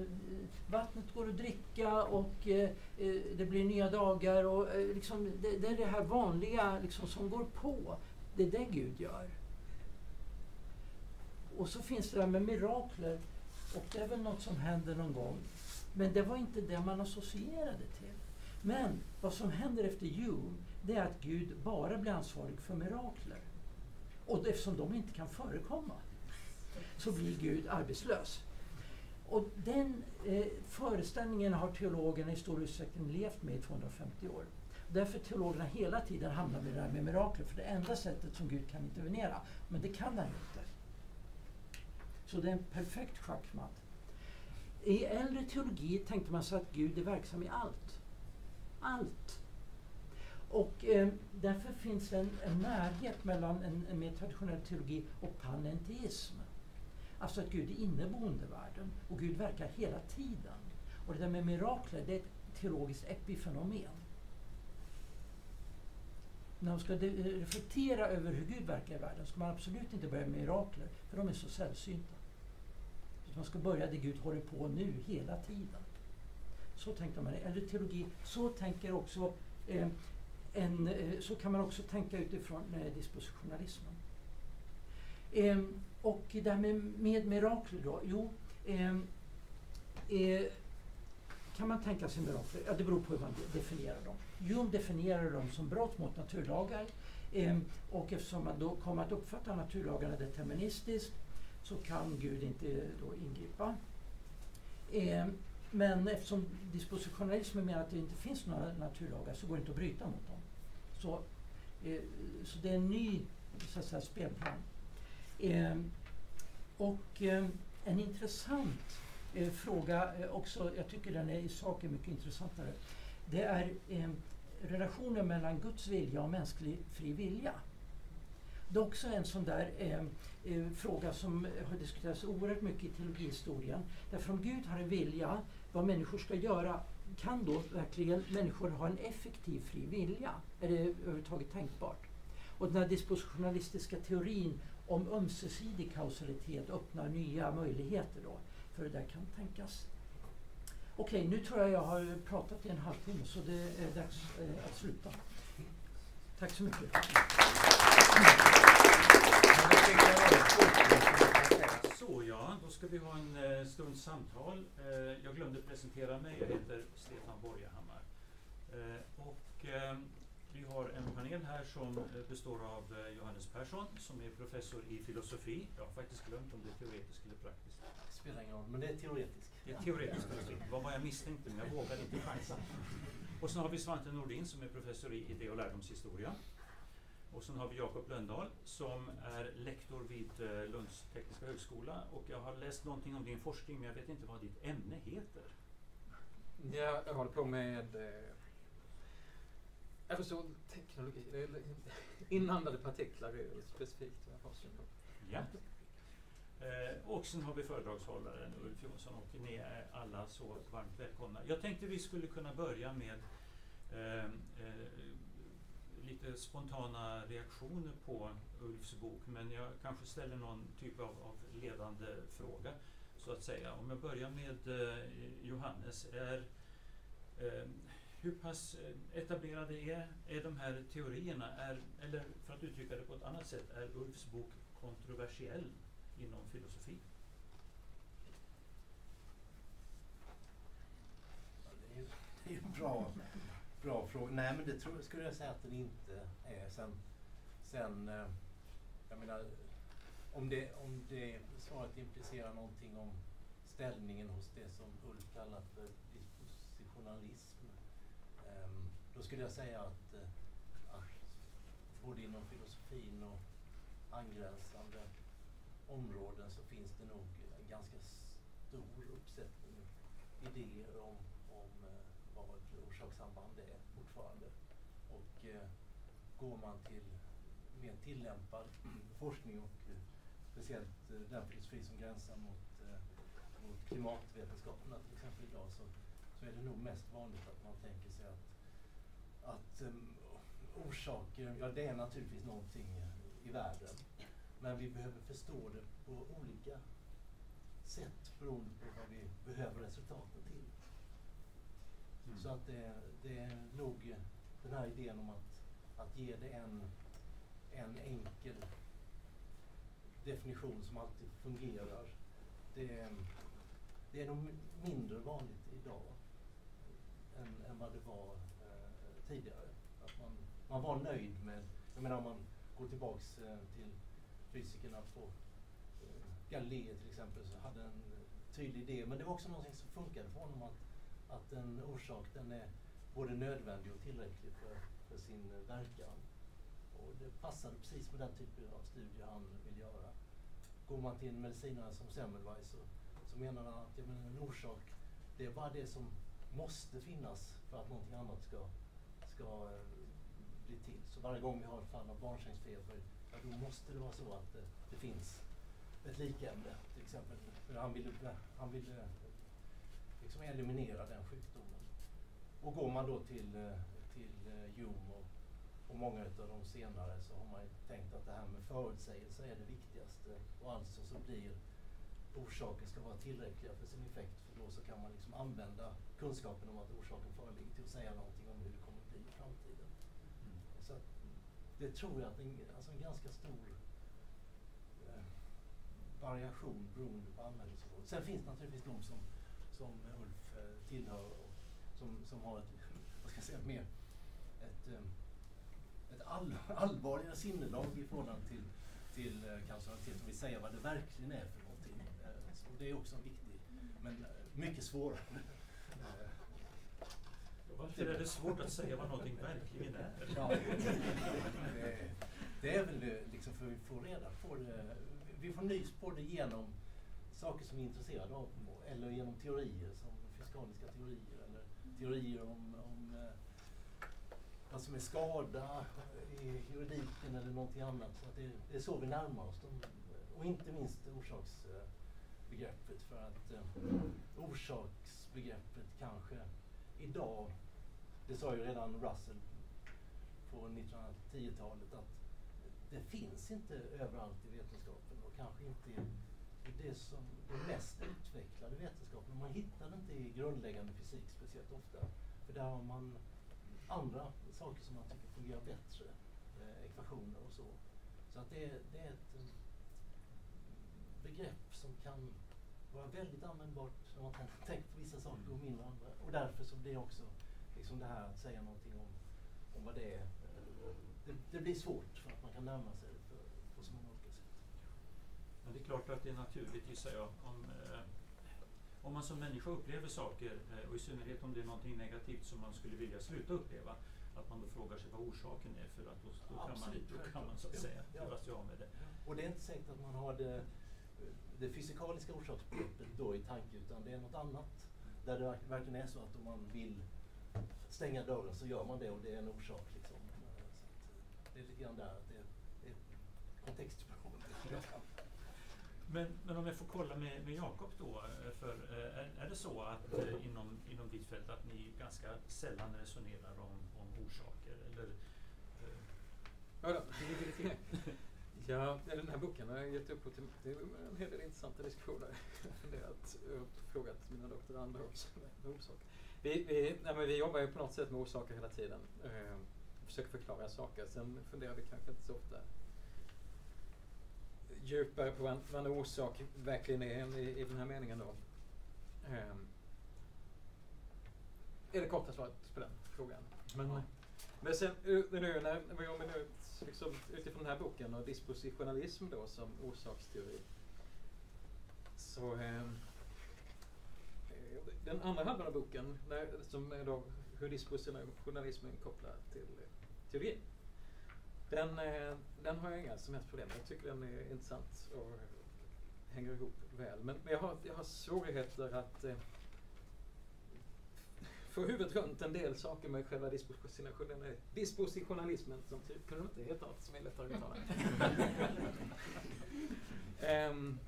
vattnet går att dricka och eh, eh, det blir nya dagar. Och, eh, liksom, det, det, är det här vanliga liksom, som går på. Det är det Gud gör. Och så finns det där med mirakler. Och det är väl något som händer någon gång. Men det var inte det man associerade till. Men vad som händer efter Hume, det är att Gud bara blir ansvarig för mirakler. Och eftersom de inte kan förekomma så blir Gud arbetslös. Och den eh, föreställningen har teologerna i stor utsträckning levt med i 250 år. Därför teologerna hela tiden hamnar med det där med mirakler, för det är enda sättet som Gud kan intervenera. Men det kan han inte. Så det är en perfekt schackmatt. I äldre teologi tänkte man sig att Gud är verksam i allt. Allt. Och eh, därför finns det en, en närhet mellan en, en, mer traditionell teologi och panenteism. Alltså att Gud är inneboende i världen och Gud verkar hela tiden. Och det där med mirakler, det är ett teologiskt epifenomen. När man ska reflektera över hur Gud verkar i världen ska man absolut inte börja med mirakler, för de är så sällsynta. Man ska börja där Gud håller på nu, hela tiden. Så tänkte man Eller teologi. Så tänker också eh, en, eh, så kan man också tänka utifrån eh, dispositionalismen. Ehm, och det här med, med mirakler då? Jo, ehm, eh, kan man tänka sig mirakler? Ja, det beror på hur man definierar dem. Hume definierar dem som brott mot naturlagar. ehm, och eftersom man då kommer att uppfatta naturlagarna deterministiskt så kan Gud inte eh, då ingripa. Ehm, men eftersom dispositionalismen menar att det inte finns några naturlagar så går det inte att bryta mot dem. Så, eh, så det är en ny så att säga, spelplan. Eh, och eh, en intressant eh, fråga eh, också, jag tycker den är i sak är mycket intressantare, det är ehm, relationen mellan Guds vilja och mänsklig fri vilja. Det är också en sån där eh, eh, fråga som har diskuterats oerhört mycket i teologihistorien. Därför om Gud har en vilja vad människor ska göra, kan då verkligen människor ha en effektiv fri vilja? Är det överhuvudtaget tänkbart? Och den här dispositionalistiska teorin om ömsesidig kausalitet öppnar nya möjligheter då, för det där kan tänkas. Okej, okay, nu tror jag jag har pratat i en halvtimme så det är dags eh, att sluta. Tack så mycket. Så ja, då ska vi ha en eh, stunds samtal. Eh, jag glömde presentera mig. Jag heter Stefan Borgehammar. Eh, och, eh, vi har en panel här som eh, består av eh, Johannes Persson som är professor i filosofi. Jag har faktiskt glömt om det är teoretiskt eller praktiskt. spelar ingen roll, men det är teoretisk. Det är teoretisk fysik. Det var vad jag misstänkte, men jag vågade inte chansa. [laughs] Och sen har vi Svante Nordin som är professor i idé och lärdomshistoria. Och sen har vi Jakob Löndahl som är lektor vid eh, Lunds tekniska högskola. Och jag har läst någonting om din forskning, men jag vet inte vad ditt ämne heter. Ja, jag håller på med eh, aerosolteknologi. [laughs] Inandade partiklar är specifikt vad jag forskar på. Ja. Eh, och sen har vi föredragshållaren Ulf Jonsson och ni är alla så varmt välkomna. Jag tänkte vi skulle kunna börja med eh, eh, lite spontana reaktioner på Ulfs bok men jag kanske ställer någon typ av, av ledande fråga så att säga. Om jag börjar med eh, Johannes. Är, eh, hur pass eh, etablerade är, är de här teorierna? Är, eller för att uttrycka det på ett annat sätt, är Ulfs bok kontroversiell inom filosofi? Det är, det är en bra, bra fråga. Nej, men det tror, skulle jag säga att den inte är. Sen, sen eh, jag menar, om det, om det svaret implicerar någonting om ställningen hos det som Ulf kallar för dispositionalism, ehm, då skulle jag säga att, eh, att både inom filosofin och angränsande områden så finns det nog en ganska stor uppsättning idéer om, orsakssamband det är fortfarande. Och eh, går man till mer tillämpad forskning och eh, speciellt eh, den filosofi som gränsar mot, eh, mot klimatvetenskaperna till exempel idag så, så är det nog mest vanligt att man tänker sig att, att um, orsaker, ja det är naturligtvis någonting eh, i världen men vi behöver förstå det på olika sätt beroende på vad vi behöver resultaten till. Mm. Så att det, det, är nog den här idén om att, att ge det en, en enkel definition som alltid fungerar. Det, det är nog mindre vanligt idag än, än vad det var eh, tidigare. Att man, man var nöjd med, jag menar om man går tillbaks eh, till fysikerna på eh, Galilei till exempel så hade en tydlig idé. Men det var också någonting som funkade för honom att, att en orsak den är både nödvändig och tillräcklig för, för sin verkan. Och det passade precis med den typen av studier han vill göra. Går man till en medicinare som Semmelweis så, så menar han att menar, en orsak det är bara det som måste finnas för att någonting annat ska, ska eh, bli till. Så varje gång vi har ett fall av barnsängsfeber ja då måste det vara så att det, det finns ett likämne till exempel. Han ville, han ville liksom eliminera den sjukdomen. Och går man då till, till Hume och, och många av de senare så har man tänkt att det här med förutsägelse är det viktigaste och alltså så blir orsaken ska vara tillräckliga för sin effekt för då så kan man liksom använda kunskapen om att orsaken föreligger till att säga någonting om hur det kommer att bli i framtiden. Mm. Så det tror jag att en, alltså en ganska stor eh, variation beroende på användningsområde. Sen finns det naturligtvis de som, som Ulf eh, tillhör och som, som har ett, [laughs] vad ska jag säga, mer ett, eh, ett all, [laughs] allvarligare sinnelag i förhållande till, till eh, kausalitet och vill säga vad det verkligen är för någonting. Så det är också en viktig, men mycket svårare [laughs] varför är det svårt att säga vad någonting verkligen är? Ja, det, det är väl liksom för att få reda på det. Vi får nys på det genom saker som vi är intresserade av eller genom teorier som fiskaliska teorier eller teorier om, om eh, vad som är skada i juridiken eller någonting annat. Så det, det, är så vi närmar oss dem. Och inte minst orsaksbegreppet för att eh, orsaksbegreppet kanske idag det sa ju redan Russell på 1910-talet att det finns inte överallt i vetenskapen och kanske inte i det som är mest utvecklade vetenskapen. Man hittar det inte i grundläggande fysik speciellt ofta. För där har man andra saker som man tycker fungerar bättre, eh, ekvationer och så. Så att det, det är ett eh, begrepp som kan vara väldigt användbart när man tänker på vissa saker och mindre andra. Och därför så blir också liksom det här att säga någonting om, om vad det är. Eh, det, det, blir svårt för att man kan närma sig det på så många olika sätt. Men det är klart att det är naturligt gissar jag om, eh, om man som människa upplever saker eh, och i synnerhet om det är någonting negativt som man skulle vilja sluta uppleva att man då frågar sig vad orsaken är för att då, då, kan, man, då kan man så att ja. säga Ja. göra sig av med det. Och det är inte säkert att man har det, det fysikaliska orsaksbegreppet då i tanke utan det är något annat. Där det verk- verkligen är så att om man vill stänga dörren så gör man det och det är en orsak. Liksom. Eh, det är lite grann där att det är kontextberoende. [laughs] Men, men om jag får kolla med, med Jakob då, eh, för eh, är, är det så att eh, inom, inom ditt fält att ni ganska sällan resonerar om, om orsaker? Eller, Ja, då. Ja, den här boken har gett upphov till till en hel del intressanta diskussioner. Jag har frågat mina doktorander också med. Vi, vi, nej, men vi jobbar ju på något sätt med orsaker hela tiden. Eh, försöker förklara saker. Sen funderar vi kanske inte så ofta djupare på vad, vad en orsak verkligen är i, i den här meningen då. Eh, är det korta svaret på den frågan. Men, Ja. men sen nu när, vi jobbar nu liksom, utifrån den här boken och dispositionalism då som orsaksteori. Så eh, den andra halvan av boken där, som är då hur dispositionalismen kopplar till eh, teori. Den, eh, den har jag inga som helst problem med. Jag tycker den är intressant och hänger ihop väl. Men, men jag, har, jag har svårigheter att eh, få huvudet runt en del saker med själva dispositionen, dispositionalismen som typ kunde inte heta något som är lättare att uttala. [laughs] Ehm,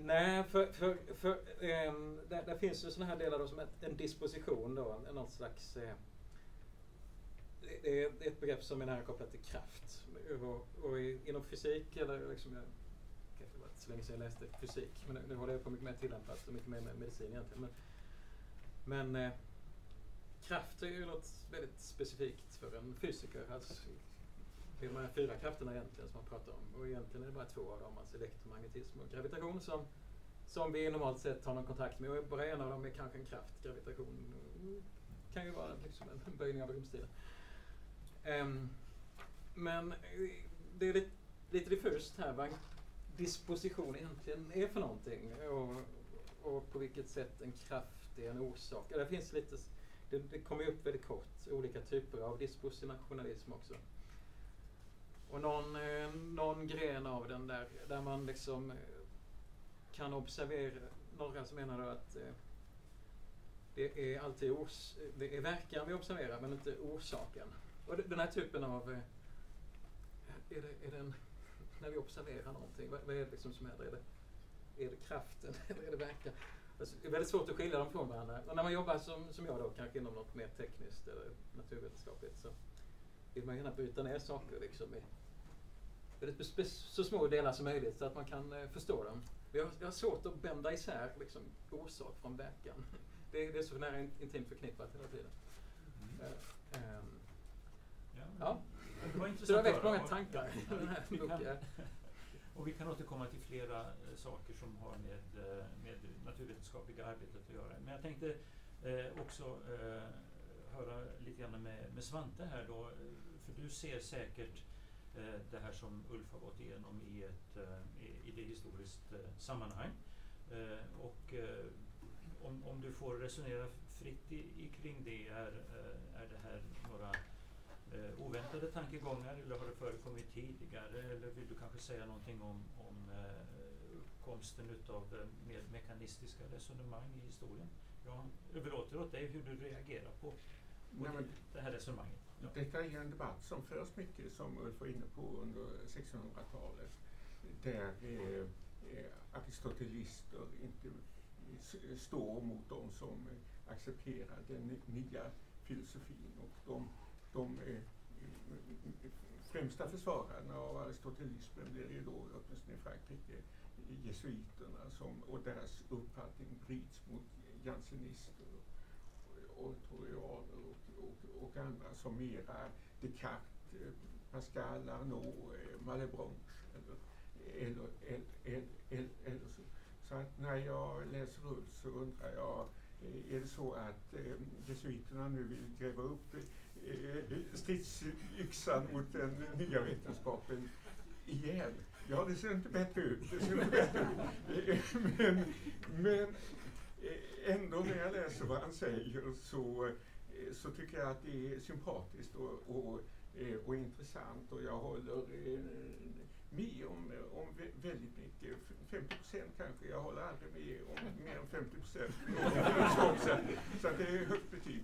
nej, för, för, för ehm, där, där finns ju sådana här delar då som ett, en disposition då, en, någon slags eh, det- är ett begrepp som är nära kopplat till kraft. Och, och inom fysik, eller liksom jag, kanske var så länge sedan jag läste fysik, men nu, nu håller jag på mycket mer tillämpat och mycket mer med medicin egentligen. Men, men eh, kraft är ju något väldigt specifikt för en fysiker. Alltså, det är de här fyra krafterna egentligen som man pratar om. Och egentligen är det bara två av dem, alltså elektromagnetism och gravitation som, som vi normalt sett har någon kontakt med. Och bara en av dem är kanske en kraft. Gravitation mm, kan ju vara liksom en böjning av rumstiden. Um, men eh, det är lite, lite diffust här vad disposition egentligen är för någonting. Och, och på vilket sätt en kraft är en orsak. Det finns lite, det, det kommer upp väldigt kort, olika typer av dispositionalism också. Och någon, eh, någon gren av den där, där man liksom eh, kan observera, några som menar då att det är alltid ors, det är verkan vi observerar men inte orsaken. Och de- den här typen av, eh, är det, är det en, när vi observerar någonting, vad, vad är det liksom som händer? Är det, är det kraften [laughs] eller är det verkan? Alltså, det är väldigt svårt att skilja dem från varandra. Och när man jobbar som, som jag då, kanske inom något mer tekniskt eller naturvetenskapligt så vill man gärna bryta ner saker liksom i bes- så små delar som möjligt så att man kan eh, förstå dem. Vi har, vi har svårt att bända isär liksom, orsak från verkan. [laughs] Det, är- det är så nära in- intimt förknippat hela tiden. Eh, ehm, ja. Det var Så intressant det har väckt många tankar i den här Vi kan- boken. Och vi kan återkomma till flera eh, saker som har med, eh, med naturvetenskapliga arbetet att göra. Men jag tänkte eh, också eh, höra lite grann med, med Svante här då. eh, För du ser säkert eh, det här som Ulf har gått igenom i ett i, det historiskt sammanhang. Och om, om du får resonera fritt i, i kring det, är, är det här några eh, oväntade tankegångar eller har det förekommit tidigare? Eller vill du kanske säga någonting om, om eh, uppkomsten utav eh, mer mekanistiska resonemang i historien? Jag överlåter åt dig hur du reagerar på, på Nej, men- det här resonemanget. Ja. Detta är en debatt som förs mycket, som Ulf var inne på, under 1600-talet. Där eh, aristotelister inte står mot de som accepterar den ny- nya filosofin. Och de, de främsta försvararna av aristotelismen blir ju då, åtminstone i Frankrike, jesuiterna som, och deras uppfattning bryts mot jansenister och, och och, och, och andra som mera Descartes, Pascal, Arnaud, Malebranche eller, eller, eller, eller, eller, så. Så att när jag läser Ulf så undrar jag, är det så att eh, jesuiterna nu vill gräva upp det? Stridsyxan mot den nya vetenskapen igen? Ja, det ser inte bättre ut. Det ser inte bättre ut. Men, men eh, ändå när jag läser vad han säger så, eh, så tycker jag att det är sympatiskt och, och, eh, och intressant och jag håller med om, om väldigt mycket. 50 procent kanske. Jag håller aldrig med om mer än 50 procent. [laughs] så det är högt betyg.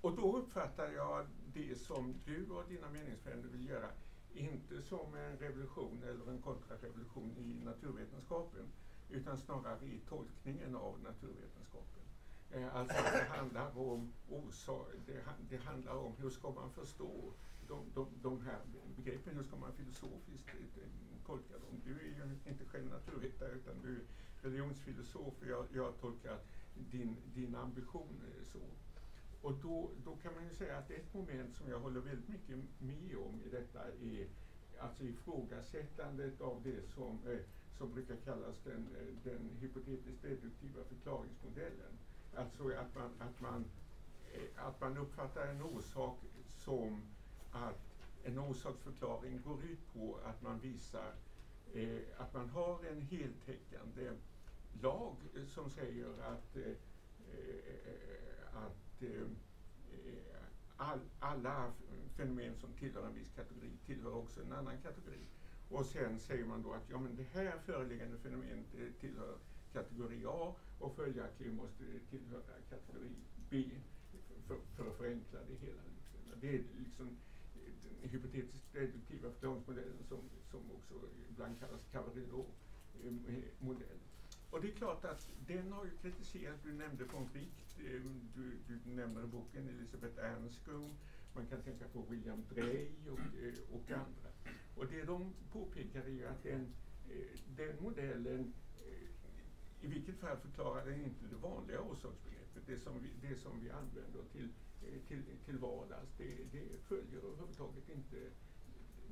Och då uppfattar jag det som du och dina meningsfränder vill göra inte som en revolution eller en kontrarevolution i naturvetenskapen utan snarare i tolkningen av naturvetenskapen. Eh, alltså det handlar om orsak, det, det, handlar om hur ska man förstå de, de, de här begreppen, hur ska man filosofiskt eh, tolka dem. Du är ju inte själv naturvetare utan du är religionsfilosof och jag, jag tolkar din, din ambition eh, så. Och då, då kan man ju säga att ett moment som jag håller väldigt mycket med om i detta är alltså ifrågasättandet av det som, eh, som brukar kallas den, eh, den hypotetiskt deduktiva förklaringsmodellen. Alltså att man, att, man, eh, att man uppfattar en orsak som att en orsaksförklaring går ut på att man visar eh, att man har en heltäckande lag som säger att, eh, eh, eh att eh, all, alla fenomen som tillhör en viss kategori tillhör också en annan kategori. Och sen säger man då att ja, men det här föreliggande fenomenet eh, tillhör kategori A och följaktligen måste det tillhöra kategori B för, för att förenkla det hela. Det är liksom den hypotetiskt deduktiva förklaringsmodellen som, som också ibland kallas Cavarillo-modell. Och det är klart att den har ju kritiserats, du nämnde von Wright, ehm, du, du nämner boken Elisabeth Anscombe, man kan tänka på William Drey och, eh, och andra. Och det de påpekar är ju att den, eh, den modellen eh, i vilket fall förklarar den inte det vanliga orsaksbegreppet, det som vi, det som vi använder till, till, till vardags. Det, det följer överhuvudtaget inte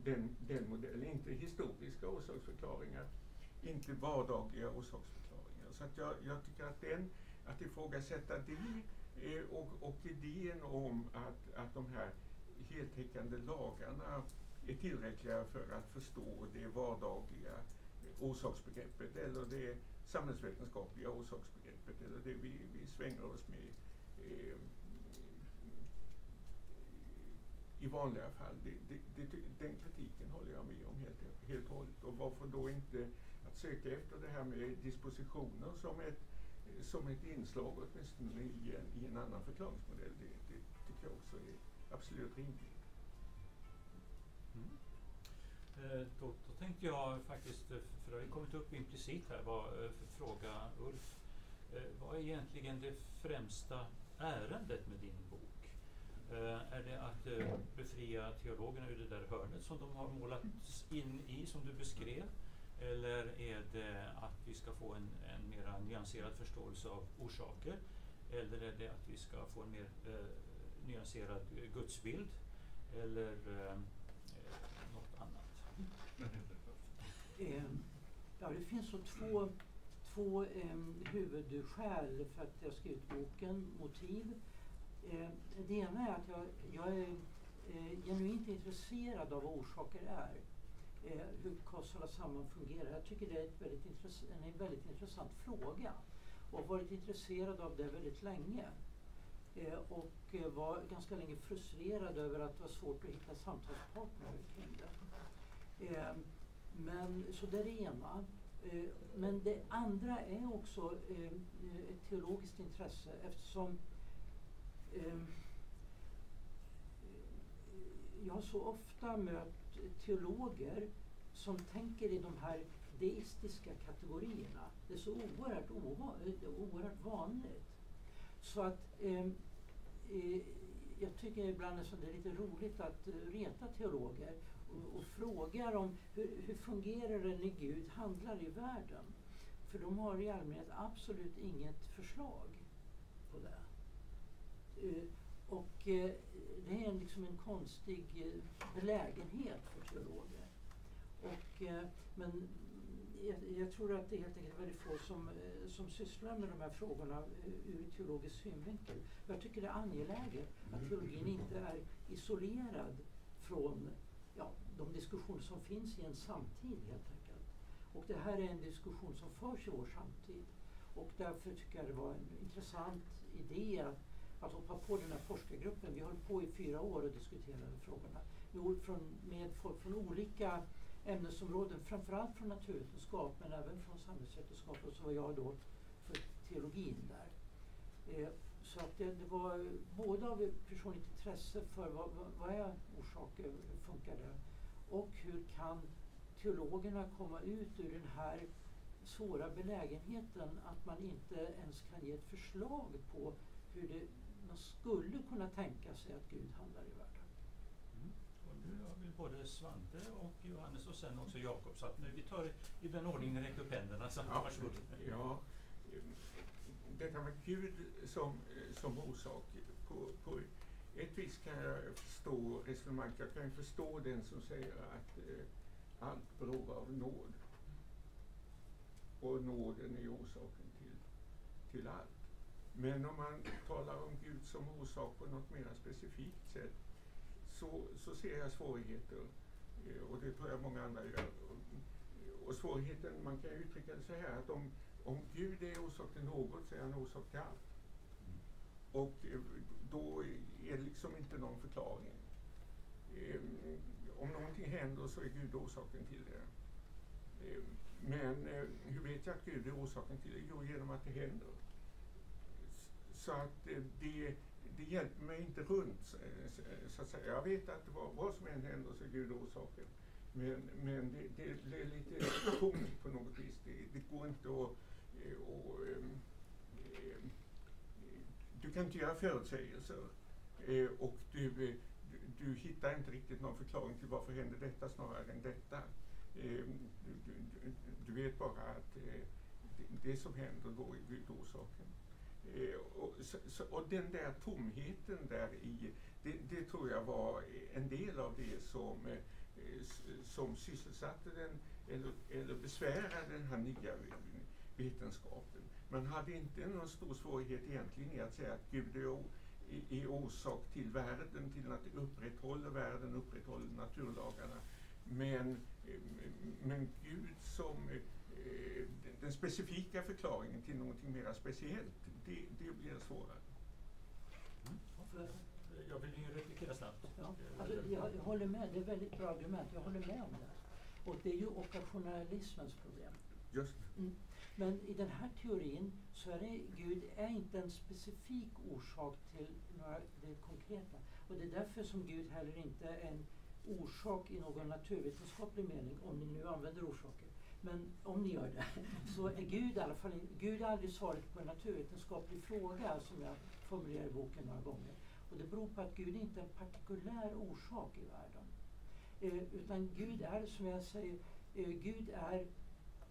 den, den modellen, inte historiska orsaksförklaringar, inte vardagliga orsaksförklaringar så att jag, jag tycker att, den, att ifrågasätta det eh, och, och idén om att, att de här heltäckande lagarna är tillräckliga för att förstå det vardagliga orsaksbegreppet eller det samhällsvetenskapliga orsaksbegreppet eller det vi, vi svänger oss med eh, i vanliga fall. Det, det, det, den kritiken håller jag med om helt, helt och hållet. Och varför då inte söka efter det här med dispositioner som ett, som ett inslag åtminstone i en, i en annan förklaringsmodell. Det, det tycker jag också är absolut rimligt. Mm. Eh, då, då, tänkte jag faktiskt, eh, för det har ju kommit upp implicit här, var, eh, fråga Ulf. Vad är egentligen det främsta ärendet med din bok? Är det att befria teologerna ur det där hörnet som de har målats in i, som du beskrev? Eller är det att vi ska få en, en mer nyanserad förståelse av orsaker? Eller är det att vi ska få en mer eh, nyanserad eh, gudsbild? Eller eh, eh något annat? Mm. Eh, ja, det finns så två, två eh, huvudskäl för att jag skrivit boken, motiv. Eh, det ena är att jag, jag är eh, genuint intresserad av vad orsaker är eh, hur kausala samband fungerar. Jag tycker det är ett väldigt en väldigt intressant fråga och har varit intresserad av det väldigt länge. Eh, och eh, var ganska länge frustrerad över att det var svårt att hitta samtalspartner kring det. Eh, men, så det är det ena. Eh, men det andra är också eh, ett teologiskt intresse eftersom eh, jag så ofta mött teologer som tänker i de här deistiska kategorierna. Det är så oerhört, oerhört vanligt. Så att eh, eh, jag tycker ibland att det är lite roligt att eh, reta teologer och, och fråga dem hur, hur fungerar det när Gud handlar i världen? För de har i allmänhet absolut inget förslag på det. Eh, och eh, det är liksom en konstig eh, belägenhet för teologer. Och, eh, men jag, jag, tror att det är helt enkelt väldigt få som, som sysslar med de här frågorna ur teologisk synvinkel. Jag tycker det är angeläget att teologin inte är isolerad från ja, de diskussioner som finns i en samtid helt enkelt. Och det här är en diskussion som förs i vår samtid. Och därför tycker jag det var en intressant idé att, Alltså, att hoppa på den här forskargruppen. Vi höll på i fyra år och diskuterade frågorna med, från, med folk från olika ämnesområden, framförallt från naturvetenskap men även från samhällsvetenskap och så var jag då för teologin där. Eh, så att det, det, var både av personligt intresse för vad, vad, vad är orsaker, eh, hur funkar det? Och hur kan teologerna komma ut ur den här svåra belägenheten att man inte ens kan ge ett förslag på hur det, man skulle kunna tänka sig att Gud handlar i världen. Mm. Och nu har vi både Svante och Johannes och sen också Jakob. Så att nu vi tar i den ordningen ni räcker upp händerna. Så ja, varsågod. Ja, detta med Gud som, som orsak. På, på ett vis kan jag förstå resonemanget. Jag kan förstå den som säger att eh, allt beror av nåd. Och nåden är orsaken till, till allt. Men om man talar om Gud som orsak på något mer specifikt sätt så, så ser jag svårigheter. Eh, och det tror jag många andra gör. Och svårigheten, man kan uttrycka det så här att om, om Gud är orsak till något så är han orsak till allt. Mm. Och eh, då är det liksom inte någon förklaring. Eh, om någonting händer så är Gud orsaken till det. Men hur vet jag att Gud är orsaken till det? Jo, genom att det händer. Så att det, det hjälper mig inte runt, så att säga. Jag vet att vad, vad som än händer så är Gud orsaken. Men, men det, det, det, är lite tomt på något vis. Det, det går inte att... Eh, och, ehm, eh, du kan inte göra förutsägelser. Eh, och du, du, du, hittar inte riktigt någon förklaring till varför händer detta snarare än detta. Ehm, du, du, du, vet bara att det, det som händer då är Gud orsaken. Eh, och, och, den där tomheten där i, det, det, tror jag var en del av det som eh, som sysselsatte den eller, eller besvärade den här nya vetenskapen. Man hade inte någon stor svårighet egentligen i att säga att Gud är, är orsak till världen, till att upprätthålla världen, upprätthåller naturlagarna. Men, eh, men Gud som den specifika förklaringen till någonting mer speciellt, det, det blir svårare. Mm jag vill ju replikera snabbt. Ja, alltså, jag, håller med, det är väldigt bra argument. Jag håller med om det. Och det är ju ockasionalismens problem. Just mm. Men i den här teorin så är det, Gud är inte en specifik orsak till några, det konkreta. Och det är därför som Gud heller inte är en orsak i någon naturvetenskaplig mening, om ni nu använder orsaker. Men om ni gör det, så är Gud i alla fall Gud är aldrig svaret på en naturvetenskaplig fråga som jag formulerar i boken några gånger. Och det beror på att Gud inte är en partikulär orsak i världen. Eh, utan Gud är, som jag säger, eh, Gud är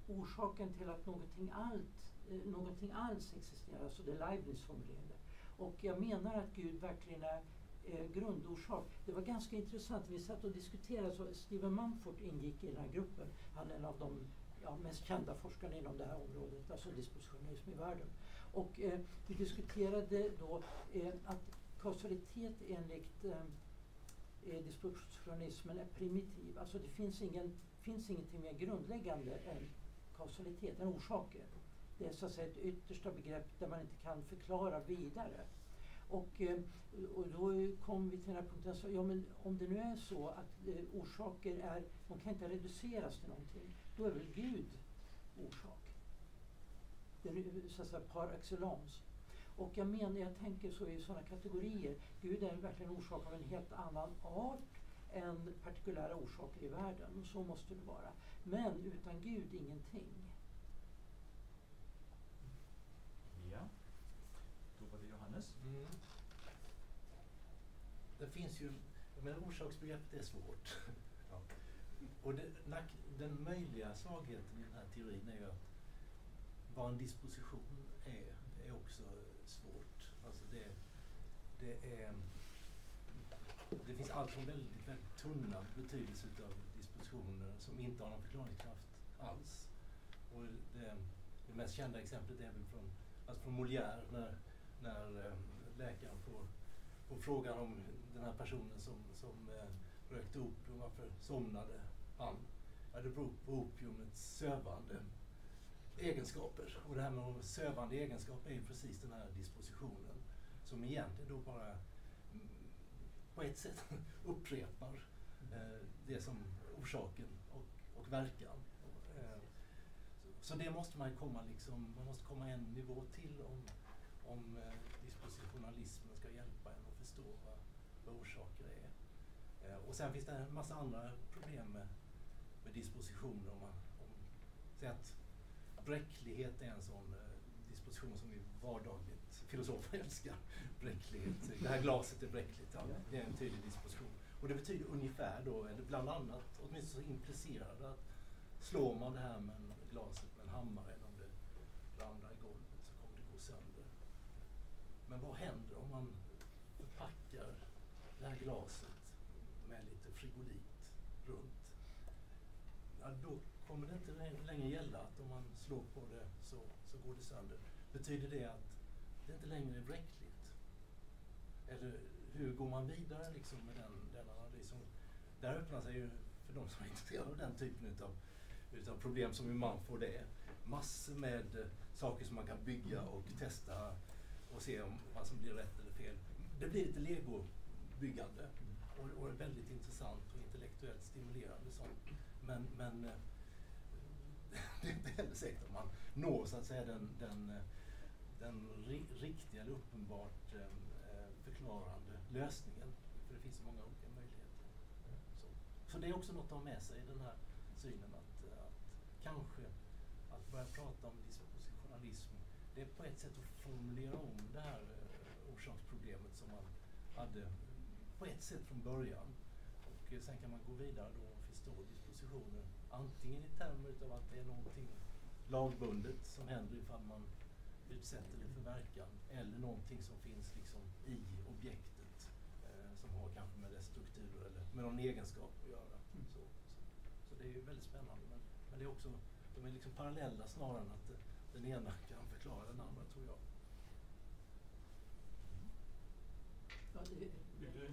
orsaken till att någonting, allt, eh, någonting alls existerar. Alltså det Leibniz formulerade. Och jag menar att Gud verkligen är eh, grundorsak. Det var ganska intressant. Vi satt och diskuterade. Så Steven Mumford ingick i den här gruppen. Han är en av de ja, mest kända forskarna inom det här området, alltså dispositionism i världen. Och eh, vi diskuterade då eh, att kausalitet enligt eh, eh, dispositionismen är primitiv. Alltså det finns, ingen, finns ingenting mer grundläggande än kausalitet, än orsaker. Det är så att säga ett yttersta begrepp där man inte kan förklara vidare. Och, eh, och då kom vi till den här punkten, alltså, ja, men om det nu är så att eh, orsaker är, de kan inte reduceras till någonting, då är väl Gud orsak? Den, eh, så att säga par excellence. Och jag menar, jag tänker så i sådana kategorier. Gud är verkligen orsak av en helt annan art än partikulära orsaker i världen. Och så måste det vara. Men utan Gud ingenting. Ja, då var det Johannes. Mm. Det finns ju, men orsaksbegreppet är svårt. [laughs] ja. Och det, den möjliga svagheten i den här teorin är ju att vad en disposition är, är också svårt. Alltså det, det, är, det finns allt från väldigt, väldigt tunna betydelser av dispositioner som inte har någon förklaringskraft alls. Och det, det mest kända exemplet är väl från, alltså från Molière när, när eh, läkaren får, får frågan om den här personen som, som eh, rökte opium, varför somnade han? Ja, det beror på opiumets sövande egenskaper. Och det här med sövande egenskaper är ju precis den här dispositionen som egentligen då bara mm, på ett sätt [laughs] upprepar eh, det som orsaken och, och verkan. Eh, så det måste man komma liksom, man måste komma en nivå till om, om eh, dispositionalismen ska hjälpa en att förstå vad, vad orsaker är. Eh, och sen finns det en massa andra problem med, med dispositioner. Om man, om, säg att bräcklighet är en sån eh, disposition som vi vardagligt filosofer [laughs] älskar. Bräcklighet. Det här glaset är bräckligt. Ja, det är en tydlig disposition. Och det betyder ungefär då, eller bland annat, åtminstone så implicerar det att slår man det här med glaset med en hammare eller om det ramlar i golvet så kommer det gå sönder. Men vad händer om man förpackar det här glaset med lite frigolit runt? Ja, då kommer det inte längre gälla att om man slår på det så, så går det sönder. Betyder det att det inte längre är bräckligt? Eller hur går man vidare liksom med den, den analysen? Där öppnar sig ju, för de som är [laughs] intresserade av den typen utav, utav problem som hur man får det, massor med eh, saker som man kan bygga och testa och se om vad som blir rätt eller fel. Det blir lite legobyggande och, och väldigt intressant och intellektuellt stimulerande sånt. Men, men eh, [laughs] det är inte heller säkert att man når så att säga den, den, den ri, riktiga eller uppenbart eh, förklarande lösningen. För det finns så många olika möjligheter. Så, så det är också något att ha med sig i den här synen att, att kanske att börja prata om dispositionalism det är på ett sätt att formulera om det här eh, orsaksproblemet som man hade på ett sätt från början. Och eh, sen kan man gå vidare då och förstå dispositioner antingen i termer av att det är någonting lagbundet som händer ifall man utsätter det för verkan eller någonting som finns liksom i objektet eh, som har kanske med dess struktur eller med någon egenskap att göra. Mm. Så, så, så, det är ju väldigt spännande men, men det är också, de är liksom parallella snarare än att den ena kan förklara den andra tror jag. Ja, det,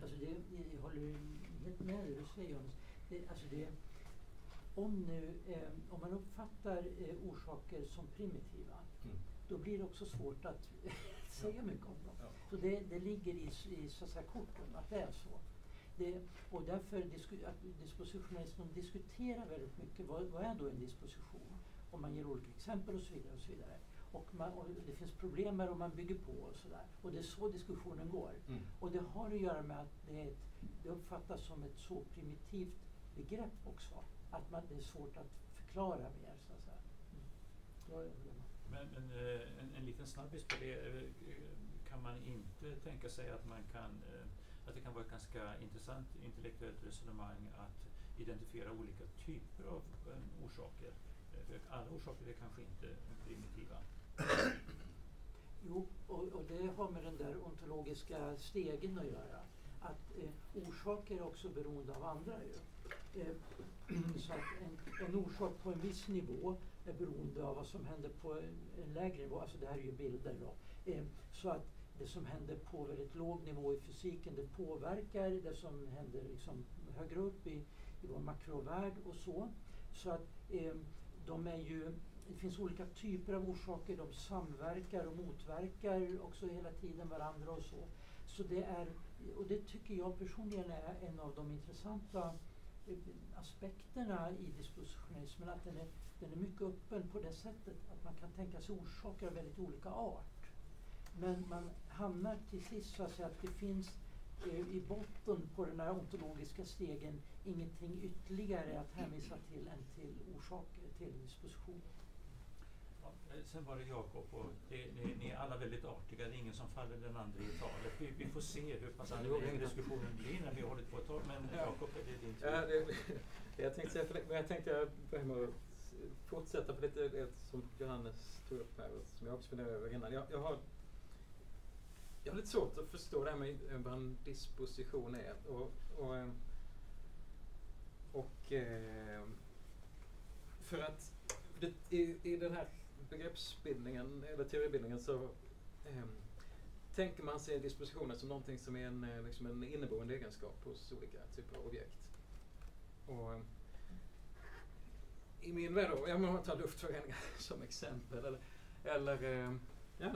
alltså det, jag håller helt med dig du säger. Det, alltså det, om, nu, eh, om man uppfattar eh, orsaker som primitiva mm. då blir det också svårt att [laughs] säga mycket om dem. Ja. Så det, det ligger i, i så att säga, korten att det är så. Det, och därför disku, att dispositionalismen diskuterar väldigt mycket vad, vad är då en disposition? Och man ger olika exempel och så vidare. Och så vidare. Och, man, och det finns problem om man bygger på och sådär. Och det är så diskussionen går. Mm. Och det har att göra med att det, ett, det uppfattas som ett så primitivt begrepp också att man, det är svårt att förklara mer. Så att säga. Mm. Men, men eh, en, en liten snabbis på det. Eh, kan man inte tänka sig att, man kan, eh, att det kan vara ett ganska intressant intellektuellt resonemang att identifiera olika typer av orsaker? Alla orsaker är kanske inte primitiva. Jo, och, och, det har med den där ontologiska stegen att göra. Att eh, orsaker är också beroende av andra. Ju. Eh, [clears throat] så att en, en, orsak på en viss nivå är beroende av vad som händer på en, en lägre nivå. Alltså det här är ju bilder då. Eh, så att det som händer på väldigt låg nivå i fysiken det påverkar det som händer liksom högre upp i, i vår makrovärld och så. Så att eh, de är ju, det finns olika typer av orsaker, de samverkar och motverkar också hela tiden varandra och så. Så det är, och det tycker jag personligen är en av de intressanta eh, aspekterna i dispositionismen, att den är, den är mycket öppen på det sättet att man kan tänka sig orsaker av väldigt olika art. Men man hamnar till sist så att säga att det finns i botten på den här ontologiska stegen ingenting ytterligare att hänvisa till än till orsaker, till disposition. Eh, sen var det Jakob och det, ni, ni, är alla väldigt artiga, det är ingen som faller den andra i talet. Vi, vi får se hur pass angelägen diskussionen blir när vi har hållit på ett tag. Men Jakob, är det din tur? Ja, det, jag tänkte säga, för, jag tänkte börja med att fortsätta på lite det som Johannes tog upp här och som jag också funderade över innan. Jag, jag, har, jag har lite svårt att förstå det här med eh, vad en disposition är. Och, och, eh, och eh, för att det, i, i den här begreppsbildningen eller teoribildningen så eh, tänker man sig dispositionen som någonting som är en, liksom en inneboende egenskap hos olika typer av objekt. Och, I min värld, då, om man tar luftföroreningar [laughs] som exempel, eller, eller eh, ja,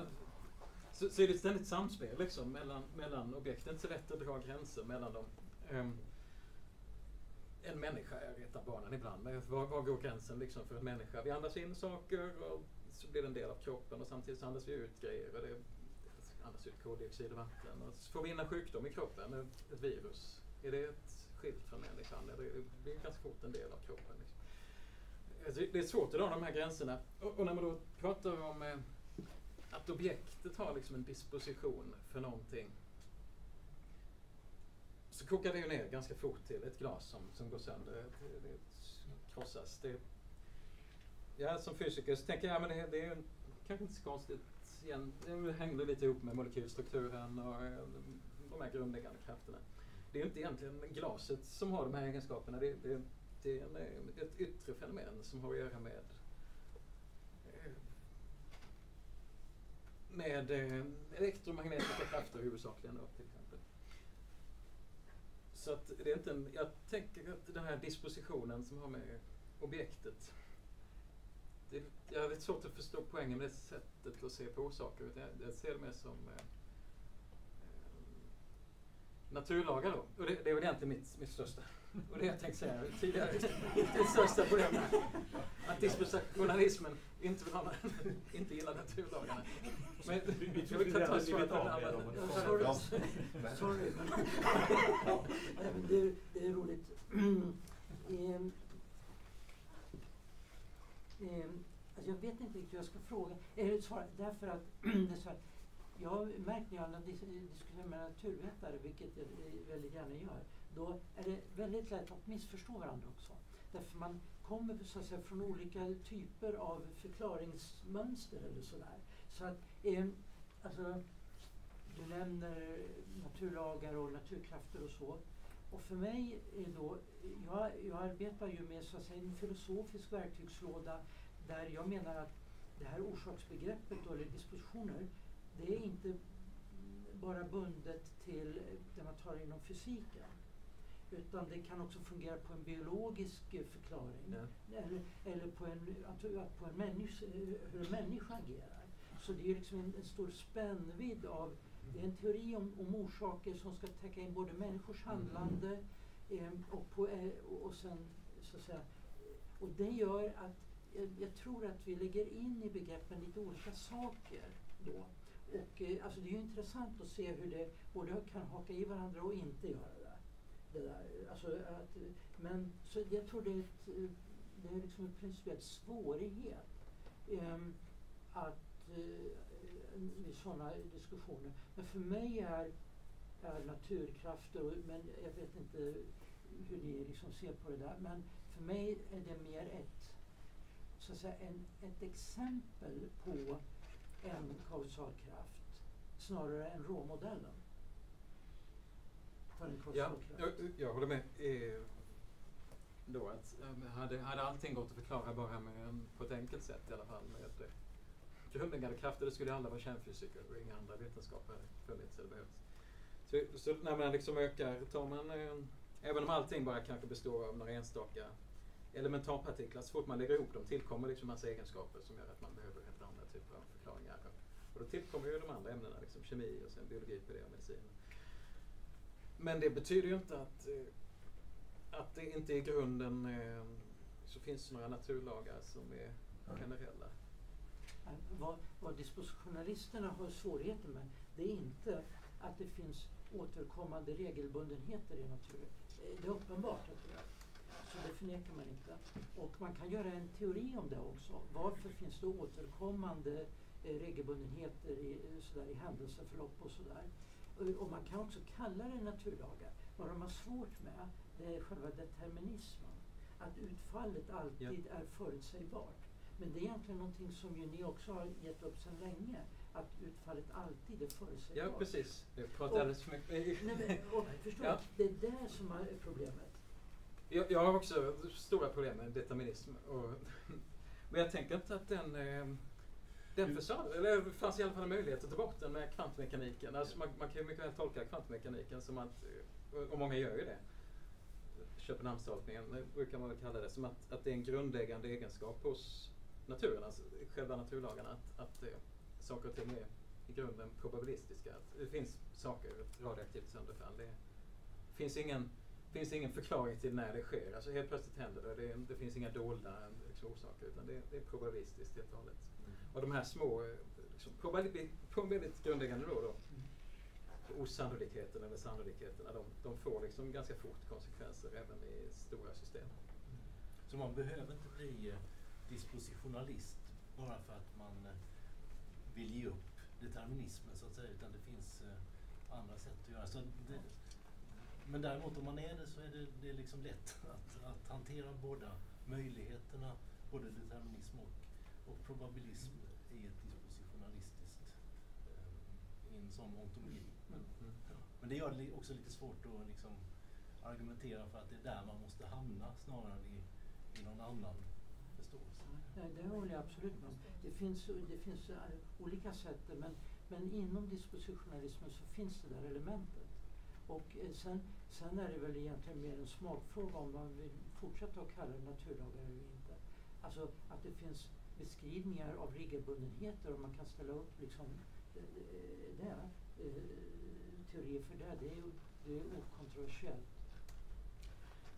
så, så är det ett ständigt samspel liksom, mellan, mellan objekten. Det är inte så lätt att dra gränser mellan dem. Um, en människa är ett av barnen ibland. Men var, var går gränsen liksom för en människa? Vi andas in saker och så blir det en del av kroppen och samtidigt så andas vi ut grejer. Och det andas ut koldioxid och vatten. Och så får vi in en sjukdom i kroppen, ett, virus. Är det ett skilt från människan? Eller det blir ganska fort en del av kroppen. Liksom. Alltså, det är svårt att dra de här gränserna. Och, och när man då pratar om eh, att objektet har liksom en disposition för någonting så kokar det ju ner ganska fort till ett glas som, som går sönder, det, det krossas. Det, ja, som fysiker så tänker jag att det, det är kanske inte så konstigt. Igen, det hänger lite ihop med molekylstrukturen och eh, de här grundläggande krafterna. Det är inte egentligen glaset som har de här egenskaperna. Det, det, det är en, ett yttre fenomen som har att göra med eh, med eh, elektromagnetiska krafter huvudsakligen. Då, till exempel. Så att det är inte en, jag tänker att den här dispositionen som har med objektet det, jag har lite svårt att förstå poängen med det sättet att se på saker. Jag, jag ser det mer som eh, naturlagar då. Och det, det är väl egentligen mitt, mitt största [laughs] och det jag tänkte säga tidigare, det största problemet. Att dispositionalismen inte, vill ha, [laughs] inte gillar naturlagarna. Men jag vill ta svaret på den Sorry. [laughs] det, det är roligt. um, [clears throat] um, alltså jag vet inte riktigt hur jag ska fråga. Eller svara, därför att [clears throat] Jag har jag märkt när jag diskuterar med naturvetare, vilket jag väldigt gärna gör, då är det väldigt lätt att missförstå varandra också. Därför man kommer så att säga, från olika typer av förklaringsmönster eller sådär. Så att, eh, alltså, du nämner naturlagar och naturkrafter och så. Och för mig är då, jag, jag arbetar ju med så att säga, en filosofisk verktygslåda där jag menar att det här orsaksbegreppet eller dispositioner, det är inte bara bundet till det man tar inom fysiken. Utan det kan också fungera på en biologisk eh, förklaring. Ja. Eller, eller på, en, på en människa, eh, hur en människa agerar. Så det är liksom en, en stor spännvidd av det är en teori om, om orsaker som ska täcka in både människors mm. handlande eh, och, på, eh, och sen så att säga, och det gör att jag, jag, tror att vi lägger in i begreppen lite olika saker då. Och eh, alltså det är ju intressant att se hur det både kan haka i varandra och inte göra det det där. Alltså att, men så jag tror det är, ett, det är liksom en principiell svårighet um, att eh, uh, sådana diskussioner. Men för mig är, är naturkrafter, och, men jag vet inte hur ni liksom ser på det där, men för mig är det mer ett, så att säga, en, ett exempel på en kausalkraft snarare än råmodellen ja, jag, jag håller med. Eh, då att, eh, hade, hade allting gått att förklara bara med en, på ett enkelt sätt i alla fall med eh, grundläggande krafter, då skulle alla vara kärnfysiker och inga andra vetenskaper funnits eller behövts. Så, så, när man liksom ökar, tar man, eh, även om allting bara kanske består av några enstaka elementarpartiklar, så fort man lägger ihop dem tillkommer liksom massa egenskaper som gör att man behöver helt andra typer av förklaringar. Och då tillkommer ju de andra ämnena, liksom kemi och sen biologi på det och medicin. Men det betyder ju inte att, eh, att det inte i grunden eh, så finns några naturlagar som är generella. Vad, vad dispositionalisterna har svårigheter med det är inte att det finns återkommande regelbundenheter i naturen. Det är uppenbart att det är. Det förnekar man inte. Och man kan göra en teori om det också. Varför finns det återkommande eh, regelbundenheter i, sådär, i händelseförlopp och sådär? Och man kan också kalla det naturlagar. Vad de har svårt med det är själva determinismen. Att utfallet alltid ja. är förutsägbart. Men det är egentligen någonting som ju ni också har gett upp sedan länge. Att utfallet alltid är förutsägbart. Ja, precis. Jag pratar alldeles för mycket. nej, men, och, förstår ja. Det är det som är problemet. Jag, jag har också stora problem med determinism. Och [laughs] men jag tänker inte att den... Eh, Den försvann, eller det fanns i alla fall en möjlighet att ta bort den med kvantmekaniken. Alltså man, man kan ju mycket väl tolka kvantmekaniken som att, och många gör ju det, Köpenhamnstolkningen brukar man väl kalla det, som att, att det är en grundläggande egenskap hos naturen, alltså själva naturlagarna, att, att eh, saker och ting är i grunden probabilistiska. Att det finns saker, ett radioaktivt sönderfall. Det finns ingen, finns ingen förklaring till när det sker. Alltså helt plötsligt händer det. Det, det finns inga dolda liksom, orsaker utan det, det är probabilistiskt helt och hållet. Och de här små, eh, liksom, probabilit, en väldigt grundläggande då, då osannolikheten eller sannolikheterna, de, de får liksom ganska fort konsekvenser även i stora system. Så man behöver inte bli eh, dispositionalist bara för att man eh, vill ge upp determinismen så att säga, utan det finns andra sätt att göra. Så det, men däremot om man är det så är det, det är liksom lätt [laughs] att, att hantera båda möjligheterna, både determinism och, och probabilism i ett dispositionalistiskt, eh, i en sån ontologi. Men, Mm. men det gör det också lite svårt att liksom argumentera för att det är där man måste hamna snarare än i, i någon annan förståelse. Nej, det håller jag absolut med om. Det finns, det finns eh, olika sätt, men, men inom dispositionalismen så finns det där elementet. Och eh, sen, sen är det väl egentligen mer en smakfråga om man vill fortsätta att kalla det naturlagar eller inte. Alltså att det finns beskrivningar av regelbundenheter och man kan ställa upp liksom eh, eh, det, teorier för det. Det är, det är okontroversiellt.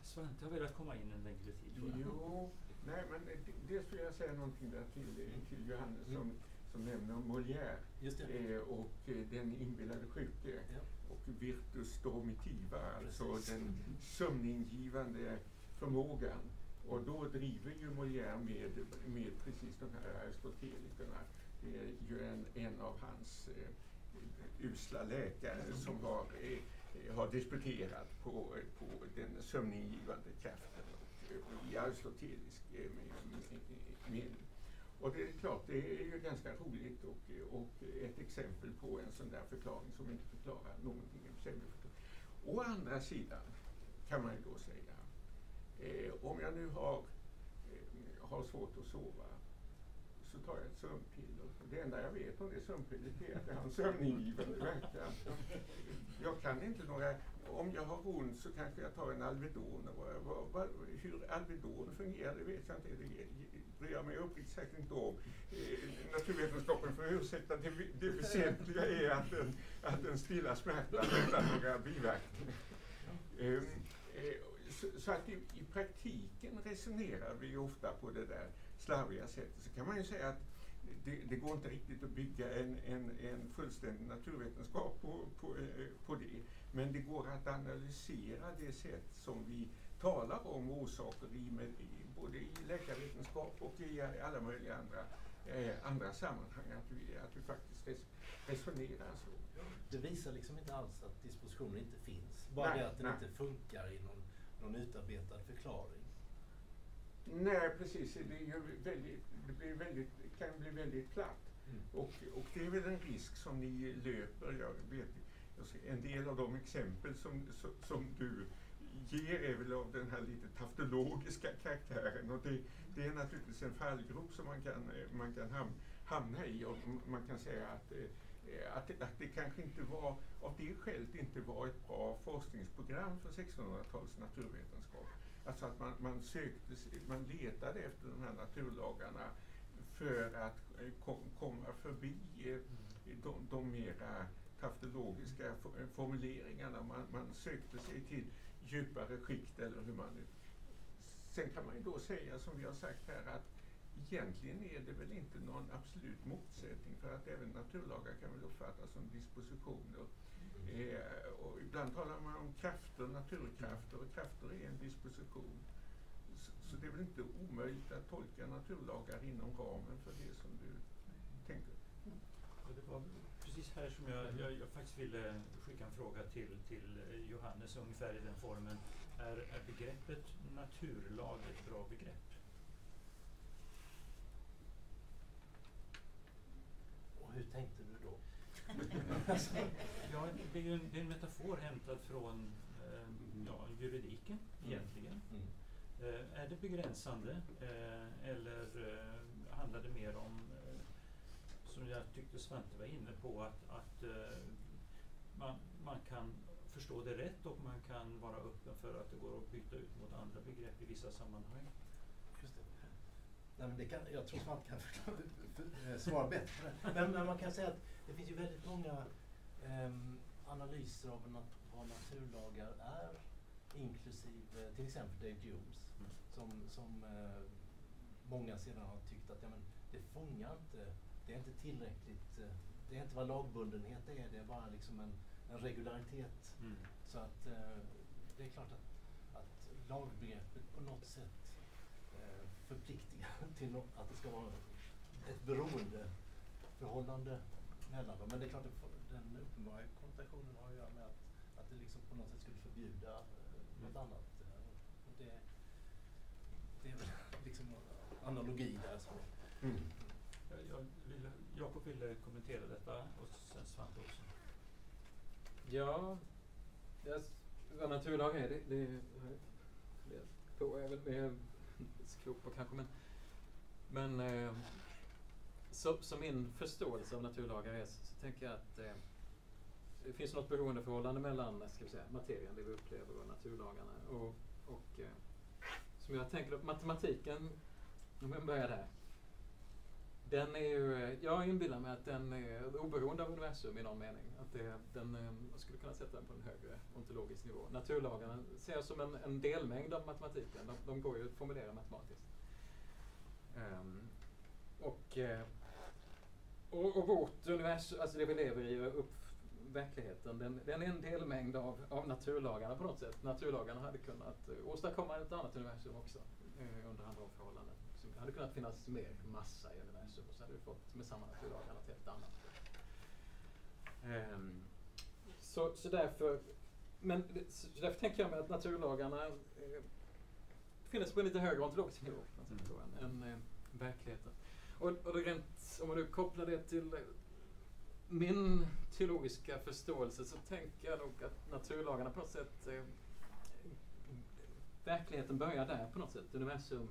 Svante har velat komma in en längre tid. Jo, nej men det- dels vill jag säga någonting där till, till Johannes som, som nämner Molière Just det. eh, och den inbillade sjuke Ja. Och virtus dormitiva, alltså den sömningivande förmågan. Och då driver ju Molière med, med precis de här aristotelikerna. Det är ju en, en av hans eh, usla läkare som har, eh, har disputerat på, på den sömninggivande kraften och, eh, i aristotelisk eh, me- me- mening. Och det är klart, det är ju ganska roligt och, och ett exempel på en sån där förklaring som inte förklarar någonting. Å andra sidan kan man ju då säga, eh, om jag nu har, eh, har svårt att sova så tar jag ett sömnpiller. Det enda jag vet om det sömnpillret är att det har en sömningivande verkan. Jag kan inte några, om jag har ont så kanske jag tar en Alvedon. Och vad, vad, vad, hur Alvedon fungerar det vet jag inte. Det bryr jag mig uppriktigt sagt inte om. Eh, naturvetenskapen får ursäkta, det, det väsentliga är att den, att den stillar smärtan utan några biverkningar. Ehm, eh, så, så att i, i praktiken resonerar vi ofta på det där slarviga sättet. Så kan man ju säga att det, det går inte riktigt att bygga en, en, en fullständig naturvetenskap på, på, eh, på det. Men det går att analysera det sätt som vi talar om orsaker i, med, i både i läkarvetenskap och i alla möjliga andra, eh, andra sammanhang. Att vi, att vi faktiskt res, resonerar så. Det visar liksom inte alls att dispositionen inte finns. Bara Nej, det att den nej. inte funkar i någon, någon utarbetad förklaring. Nej, precis. Det, är väldigt, det blir väldigt, kan bli väldigt platt. Mm. Och, och det är väl en risk som ni löper. Jag vet, ser, Alltså, en del av de exempel som, som, du ger är väl av den här lite taftologiska karaktären. Och det, det är naturligtvis en fallgrop som man kan, man kan ham, hamna i. Och man kan säga att, eh, att, det- att det kanske inte var, av det skälet inte var ett bra forskningsprogram för 1600-talets naturvetenskap. Alltså att man, man, sökte, man letade efter de här naturlagarna för att eh, kom, komma förbi eh, de, de mera kraftologiska formuleringarna. Man, man sökte sig till djupare skikt eller hur man nu... Sen kan man ju då säga som vi har sagt här att egentligen är det väl inte någon absolut motsättning för att även naturlagar kan väl uppfattas som dispositioner. Eh, och ibland talar man om krafter, naturkrafter och krafter är en disposition. Så, så det är väl inte omöjligt att tolka naturlagar inom ramen för det som du tänker. Ja, det var precis här som jag, jag, jag faktiskt ville skicka en fråga till, till eh, Johannes ungefär i den formen. Är, är begreppet naturlag ett bra begrepp? Och hur tänkte du då? [laughs] Ja, det är ju en, det är en metafor hämtad från eh, ja, juridiken egentligen. Mm. Eh, är det begränsande eh, eller eh, handlar det mer om som jag tyckte Svante var inne på, att, att eh, man, man kan förstå det rätt och man kan vara öppen för att det går att byta ut mot andra begrepp i vissa sammanhang. Just det. Nej, men det kan, jag tror Svante kan eh, svara bättre. Men, men man kan säga att det finns ju väldigt många ehm, analyser av nat vad naturlagar är, inklusive till exempel Dave Jones, Mm. som, som eh, många sedan har tyckt att ja, men det fångar inte, det är inte tillräckligt, eh, det är inte vad lagbundenhet är, det är bara liksom en, en regularitet. Mm. Så att eh, det är klart att, att lagbegreppet på något sätt eh, förpliktigar [laughs] till att det ska vara ett beroendeförhållande mellan dem. Men det är klart att den uppenbara konnotationen har att göra med att, att det liksom på något sätt skulle förbjuda eh, något Mm. annat. Och det, det är väl [laughs] liksom analogi där. Som, Mm. Jakob ville kommentera detta och sen Svante också. Ja, yes. vad naturlag är, det, det det jag på. Är väl med skopor på kanske, men, men eh, så, som min förståelse av naturlagar är så, så tänker jag att eh, det finns något beroendeförhållande mellan ska vi säga, materien, det vi upplever, och naturlagarna. Och, och eh, som jag tänker matematiken, om jag börjar där. Den är ju, eh, jag inbillar mig att den är oberoende av universum i någon mening. Att det, den, eh, man skulle kunna sätta den på en högre ontologisk nivå. Naturlagarna ser jag som en, en delmängd av matematiken. De, de går ju att formulera matematiskt. Um, och, eh, och, och vårt universum, alltså det vi lever i, upp, verkligheten, den, den är en delmängd av, av naturlagarna på något sätt. Naturlagarna hade kunnat åstadkomma ett annat universum också under andra förhållanden. Så det hade kunnat finnas mer massa i universum och så hade vi fått med samma naturlagar något helt annat. Ehm, så, så därför men så därför tänker jag mig att naturlagarna eh, finns på en lite högre ontologisk nivå då, än, eh, verkligheten. Och, och det rent, om man nu kopplar det till eh, min teologiska förståelse så tänker jag nog att naturlagarna på något sätt eh, verkligheten börjar där på något sätt. Universum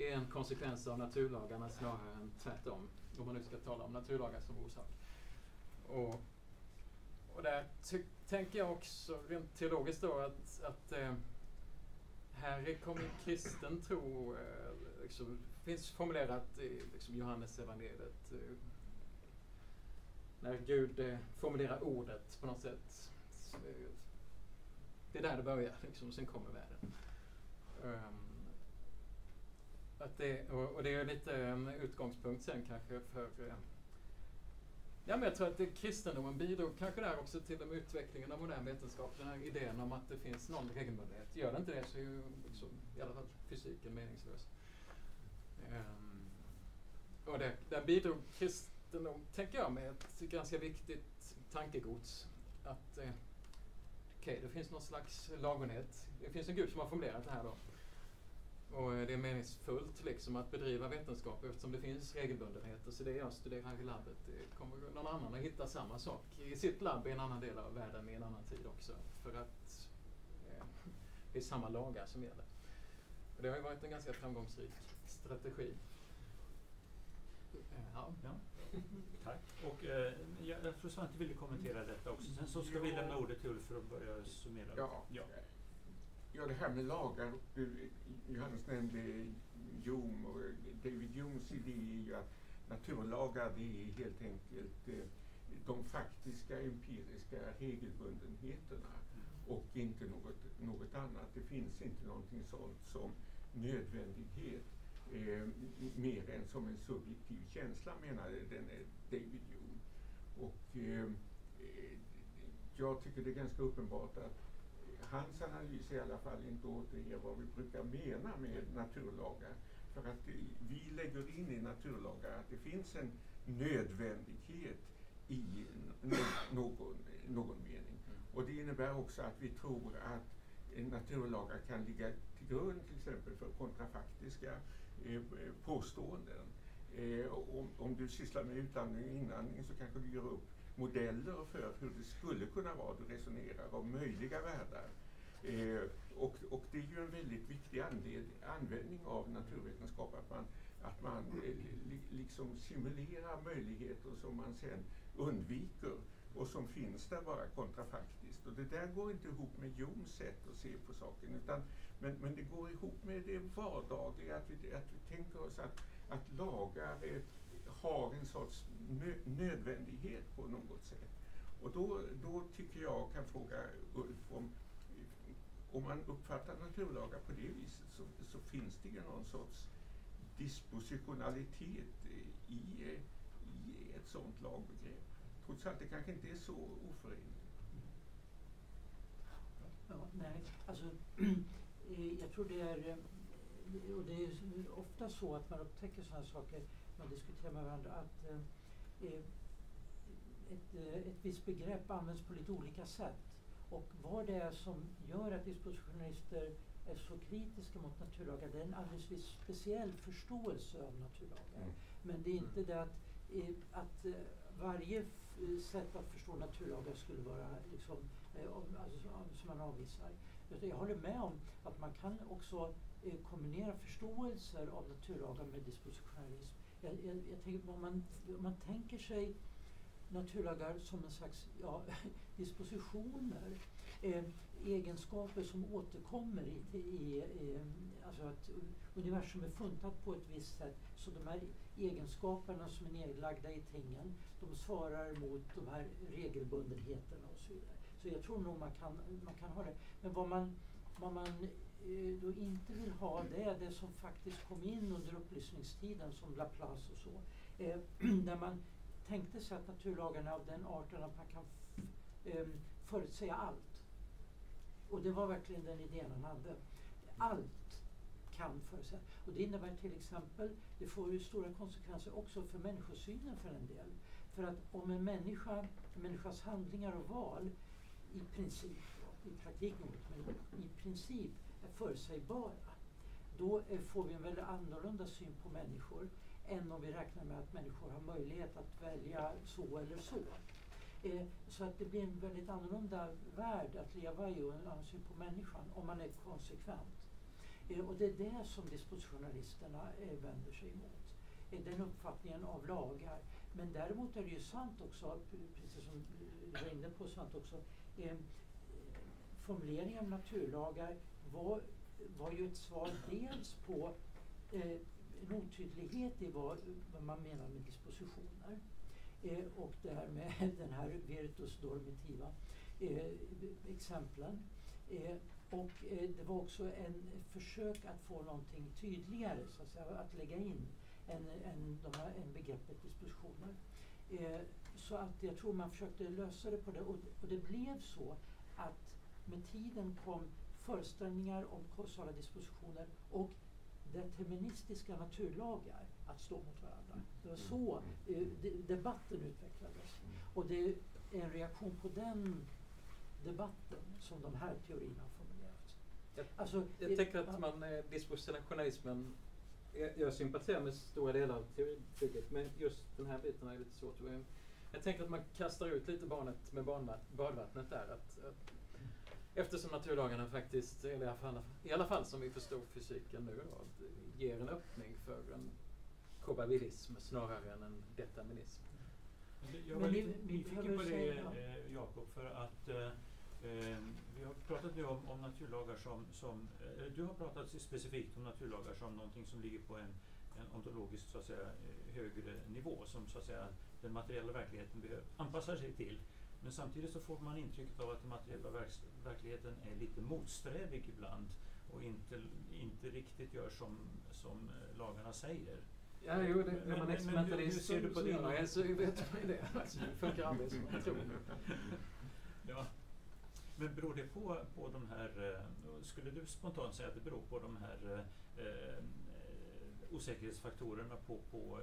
är en konsekvens av naturlagarna snarare än tvärtom. Om man nu ska tala om naturlagar som orsak. Och, och där tänker jag också rent teologiskt då att, att eh, här kommer kristen tro, eh, liksom, finns formulerat i liksom, Johannes evangeliet eh, när Gud eh, formulerar ordet på något sätt. Så, eh, det är där det börjar, liksom, och sen kommer världen. Um, att det, och, och det är lite en utgångspunkt sen kanske för eh, Ja, men jag tror att det, kristendomen bidrog kanske där också till den utvecklingen av modern vetenskap. Den här idén om att det finns någon regelbundenhet. Gör det inte det så är ju liksom, i alla fall fysiken meningslös. Um, och det, där bidrog kristendom, tänker jag, med ett ganska viktigt tankegods. Att eh, okej, det finns någon slags lagenhet. Det finns en gud som har formulerat det här då. Och eh, det är meningsfullt liksom att bedriva vetenskap eftersom det finns regelbundenheter. Så det jag studerar i labbet, det kommer någon annan att hitta samma sak i sitt labb i en annan del av världen i en annan tid också. För att eh, [laughs] det är samma lagar som gäller. Och det har ju varit en ganska framgångsrik strategi. Eh, Ja. Ja. [laughs] Tack. Och, eh, jag, jag tror Svante ville kommentera detta också. Sen så ska vi lämna ordet till Ulf för att börja summera. Ja. Ja. Ja, det här med lagar. Johannes nämnde Hume och David Humes idé är ju att naturlagar det är helt enkelt eh, de faktiska empiriska regelbundenheterna och inte något, något annat. Det finns inte någonting sånt som nödvändighet eh, mer än som en subjektiv känsla menade denne eh, David Hume. Och eh, eh, jag tycker det är ganska uppenbart att hans analys i alla fall inte återger vad vi brukar mena med naturlagar. För att vi lägger in i naturlagar att det finns en nödvändighet i någon, någon mening. Och det innebär också att vi tror att naturlagar kan ligga till grund till exempel för kontrafaktiska eh, påståenden. Eh, om, om du sysslar med utandning och inandning så kanske du gör upp modeller för hur det skulle kunna vara. Du resonerar om möjliga världar. Eh, och, och det är ju en väldigt viktig användning av naturvetenskap att man att man eh, li, liksom simulerar möjligheter som man sen undviker och som finns där bara kontrafaktiskt. Och det där går inte ihop med Jons sätt att se på saken utan men, men det går ihop med det vardagliga, att vi, att vi tänker oss att, att lagar är, har en sorts nödvändighet på något sätt. Och då, då tycker jag, kan fråga Ulf om, om man uppfattar naturlagar på det viset så, så finns det ju någon sorts dispositionalitet i, i ett sådant lagbegrepp. Trots allt, det kanske inte är så oförenligt. Ja, nej, alltså [clears throat] eh, jag tror det är, eh, och det är ofta så att man upptäcker sådana saker, man diskuterar med varandra, att eh, ett, ett visst begrepp används på lite olika sätt. Och vad det är som gör att dispositionister är så kritiska mot naturlagar, det är en alldeles speciell förståelse av naturlagar. Mm. Men det är inte det att, att varje sätt att förstå naturlagar skulle vara liksom, alltså, som man avvisar. Jag håller med om att man kan också eh, kombinera förståelser av naturlagar med dispositionalism. Jag, jag, jag tänker, om, man, om man tänker sig naturlagar som en slags ja, [laughs] dispositioner, eh, egenskaper som återkommer i, i, i, eh, alltså att universum är funtat på ett visst sätt. Så de här egenskaperna som är nedlagda i tingen, de svarar mot de här regelbundenheterna och så vidare. Så jag tror nog man kan, man kan ha det. Men vad man, vad man Eh, då inte vill ha det är det som faktiskt kom in under upplysningstiden som Laplace och så. Eh, [clears throat] där man tänkte sig att naturlagarna är av den arten att man kan eh, förutsäga allt. Och det var verkligen den idén han hade. Allt kan förutsägas. Och det innebär till exempel, det får ju stora konsekvenser också för människosynen för en del. För att om en människa, en människas handlingar och val i princip, i praktiken men i princip förutsägbara, då eh, får vi en väldigt annorlunda syn på människor än om vi räknar med att människor har möjlighet att välja så eller så. Eh, så att det blir en väldigt annorlunda värld att leva i och en annan syn på människan om man är konsekvent. Eh, och det är det som dispositionalisterna eh, vänder sig emot. Eh, den uppfattningen av lagar. Men däremot är det ju sant också, precis som du var inne på, sant också, eh, formuleringen av naturlagar var, var ju ett svar dels på eh, en otydlighet i vad, vad man menar med dispositioner. Eh, och det här med [laughs] den här virtus dormitiva eh, exemplen. Eh, och eh, det var också en försök att få någonting tydligare, så att, säga, att lägga in än, en, de här, en begreppet dispositioner. Eh, så att jag tror man försökte lösa det på det och, och det blev så att med tiden kom föreställningar om kausala dispositioner och deterministiska naturlagar att stå mot varandra. Det var så eh, de, debatten utvecklades. Och det är en reaktion på den debatten som de här teorierna har formulerats. Jag, alltså, jag tänker att man, eh, dispositionalismen, jag, jag sympatiserar med stora delar av teoribygget men just den här biten är lite svårt. Jag tänker att man kastar ut lite barnet med badvattnet där. Att, att Eftersom naturlagarna faktiskt, i alla, fall, i alla fall som vi förstår fysiken nu, då, ger en öppning för en probabilism snarare än en determinism. Jag var lite nyfiken på det, eh, Jakob, för att eh, eh, vi har pratat nu om, om naturlagar som, som eh, du har pratat specifikt om naturlagar som någonting som ligger på en, en ontologisk så att säga, eh, högre nivå som så att säga, den materiella verkligheten behöver anpassa sig till. Men samtidigt så får man intrycket av att den materiella verk verkligheten är lite motsträvig ibland och inte, inte riktigt gör som, som eh, lagarna säger. Ja, jo, det, när man experimentalist så, så, så, så vet man ju det. Alltså, [laughs] det funkar aldrig som man tror. Ja. Men beror det på, på de här, eh, skulle du spontant säga att det beror på de här eh, eh osäkerhetsfaktorerna på, på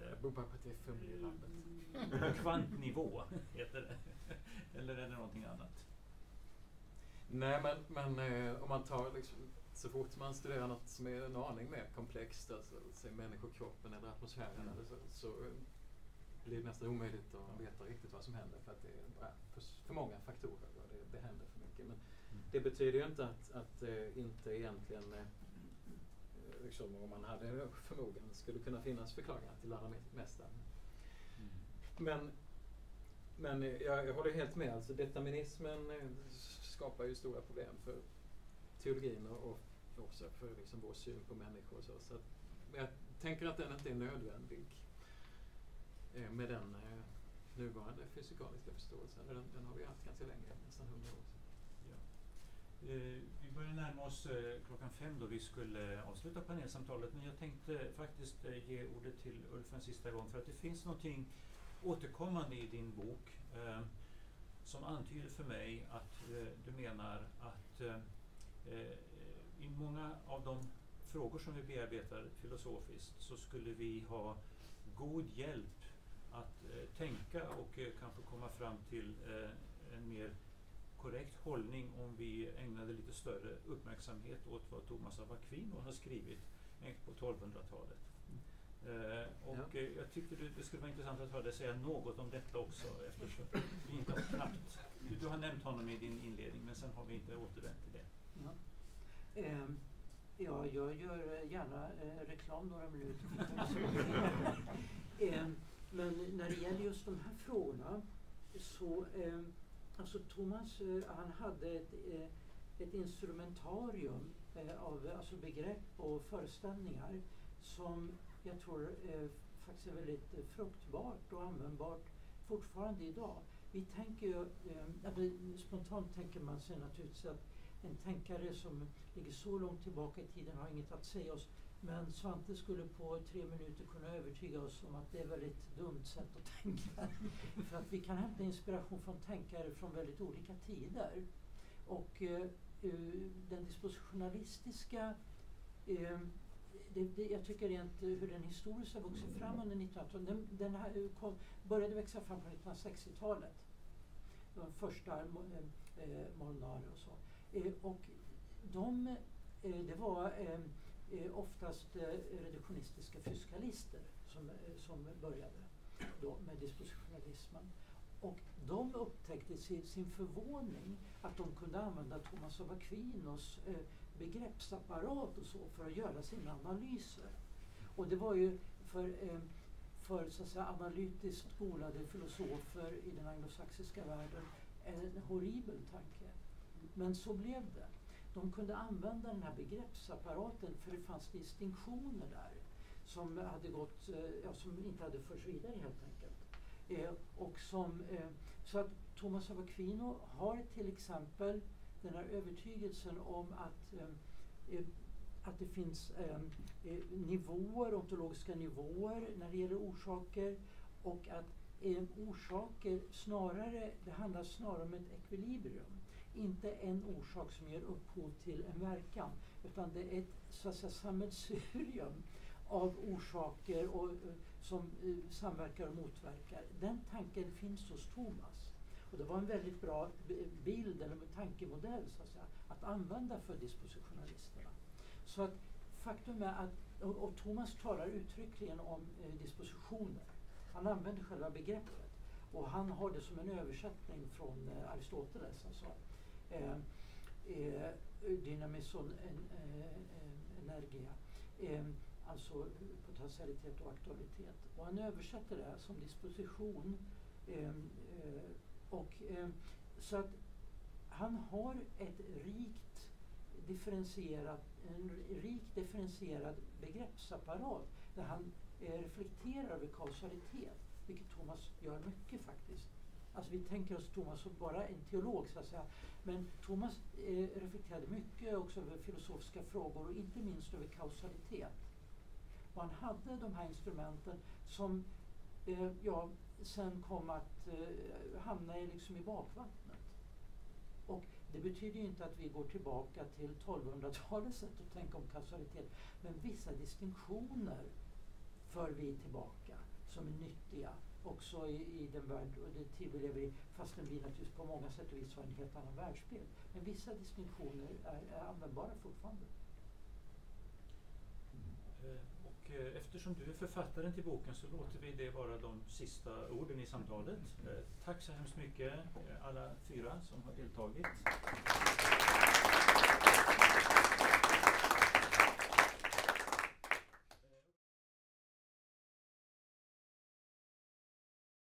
det beror bara på att jag är fumlig i landet. Mm. Kvantnivå [laughs] heter det. Eller är det någonting annat? Nej, men, men eh, om man tar liksom, så fort man studerar något som är en aning mer komplext, alltså säg människokroppen eller atmosfären, mm. eller så, så eh, blir det nästan omöjligt att veta riktigt vad som händer för att det är för, för många faktorer och det, det händer för mycket. Men mm. det betyder ju inte att, att eh, inte egentligen eh, liksom, om man hade förmågan skulle kunna finnas förklaringar till det allra mesta. Mm. Men, men jag, jag håller helt med. Alltså, determinismen eh, skapar ju stora problem för teologin och, och också för liksom, vår syn på människor. Och så. Så att, jag tänker att den inte är nödvändig eh, med den eh, nuvarande fysikaliska förståelsen. Den, den har vi haft ganska länge, nästan hundra år. Eh, vi börjar närma oss eh, klockan fem då vi skulle eh, avsluta panelsamtalet men jag tänkte faktiskt ge ordet till Ulf en sista gång för att det finns någonting återkommande i din bok som antyder för mig att du menar att i många av de frågor som vi bearbetar filosofiskt så skulle vi ha god hjälp att eh, tänka och eh, kanske komma fram till eh, en mer korrekt hållning om vi ägnade lite större uppmärksamhet åt vad Thomas av Aquino har skrivit eh, på 1200-talet. Eh, och Ja. eh, jag tycker det, det skulle vara intressant att höra dig säga något om detta också eftersom vi inte har knappt... Du, du har nämnt honom i din inledning men sen har vi inte återvänt till det. Ja. Ehm, ja, jag gör eh, gärna eh, reklam några minuter. [laughs] Ehm, men när det gäller just de här frågorna så ehm, alltså Thomas eh, han hade ett, eh, ett instrumentarium eh, av alltså begrepp och föreställningar som jag tror faktiskt är väldigt fruktbart och användbart fortfarande idag. Vi tänker ju, alltså, spontant tänker man sig naturligtvis att en tänkare som ligger så långt tillbaka i tiden har inget att säga oss. Men Svante skulle på tre minuter kunna övertyga oss om att det är väldigt dumt sätt att tänka. [laughs] För att vi kan hämta inspiration från tänkare från väldigt olika tider. Och eh, eh, den dispositionalistiska eh, det, det, jag tycker rent eh, hur den historiskt har vuxit fram under 1900-talet. Den, den här, eh, kom, började växa fram på 1960-talet. De första eh, eh, Molnar och så. Eh, och de, eh, det var eh, eh, Eh, oftast eh, reduktionistiska fysikalister som, eh, som började då med dispositionalismen. Och de upptäckte sin, sin förvåning att de kunde använda Thomas av Aquinos eh, begreppsapparat och så för att göra sina analyser. Och det var ju för, eh, för så att säga, analytiskt skolade filosofer i den anglosaxiska världen en horribel tanke. Men så blev det. De kunde använda den här begreppsapparaten för det fanns distinktioner där som, hade gått, eh, ja, som inte hade förts vidare helt enkelt. Eh, och som, eh, så att Thomas av Aquino har till exempel den här övertygelsen om att, eh, eh att det finns eh, eh, nivåer, ontologiska nivåer när det gäller orsaker och att eh, orsaker snarare, det handlar snarare om ett ekvilibrium. Inte en orsak som ger upphov till en verkan utan det är ett så att säga, sammelsurium av orsaker och, eh, som eh, samverkar och motverkar. Den tanken finns hos Thomas. Och det var en väldigt bra bild eller tankemodell så att, säga, att använda för dispositionalisterna. Så att faktum är att, och, och Thomas talar uttryckligen om eh, dispositioner. Han använder själva begreppet. Och han har det som en översättning från eh, Aristoteles. Alltså, eh, eh, dynamison en, eh, energia. Eh, alltså potentialitet och aktualitet. Och han översätter det här som disposition. Eh, eh och, eh, så att han har ett rikt differentierat, en rik differentierad begreppsapparat där han eh, reflekterar över kausalitet, vilket Thomas gör mycket faktiskt. Alltså vi tänker oss Thomas som bara en teolog så att säga. Men Thomas eh, reflekterade mycket också över filosofiska frågor och inte minst över kausalitet. Och han hade de här instrumenten som eh, ja, sen kom att eh, hamna i, liksom i bakvattnet. Och det betyder ju inte att vi går tillbaka till 1200-talets sätt att tänka om kausalitet. Men vissa distinktioner för vi tillbaka som är nyttiga också i, i den värld och det tid vi lever i. Fastän vi naturligtvis på många sätt och vis har en helt annan världsbild. Men vissa distinktioner är, är användbara fortfarande. Mm. Eh, och eh, eftersom du är författaren till boken så låter vi det vara de sista orden i samtalet. Eh, tack så hemskt mycket alla fyra som har deltagit.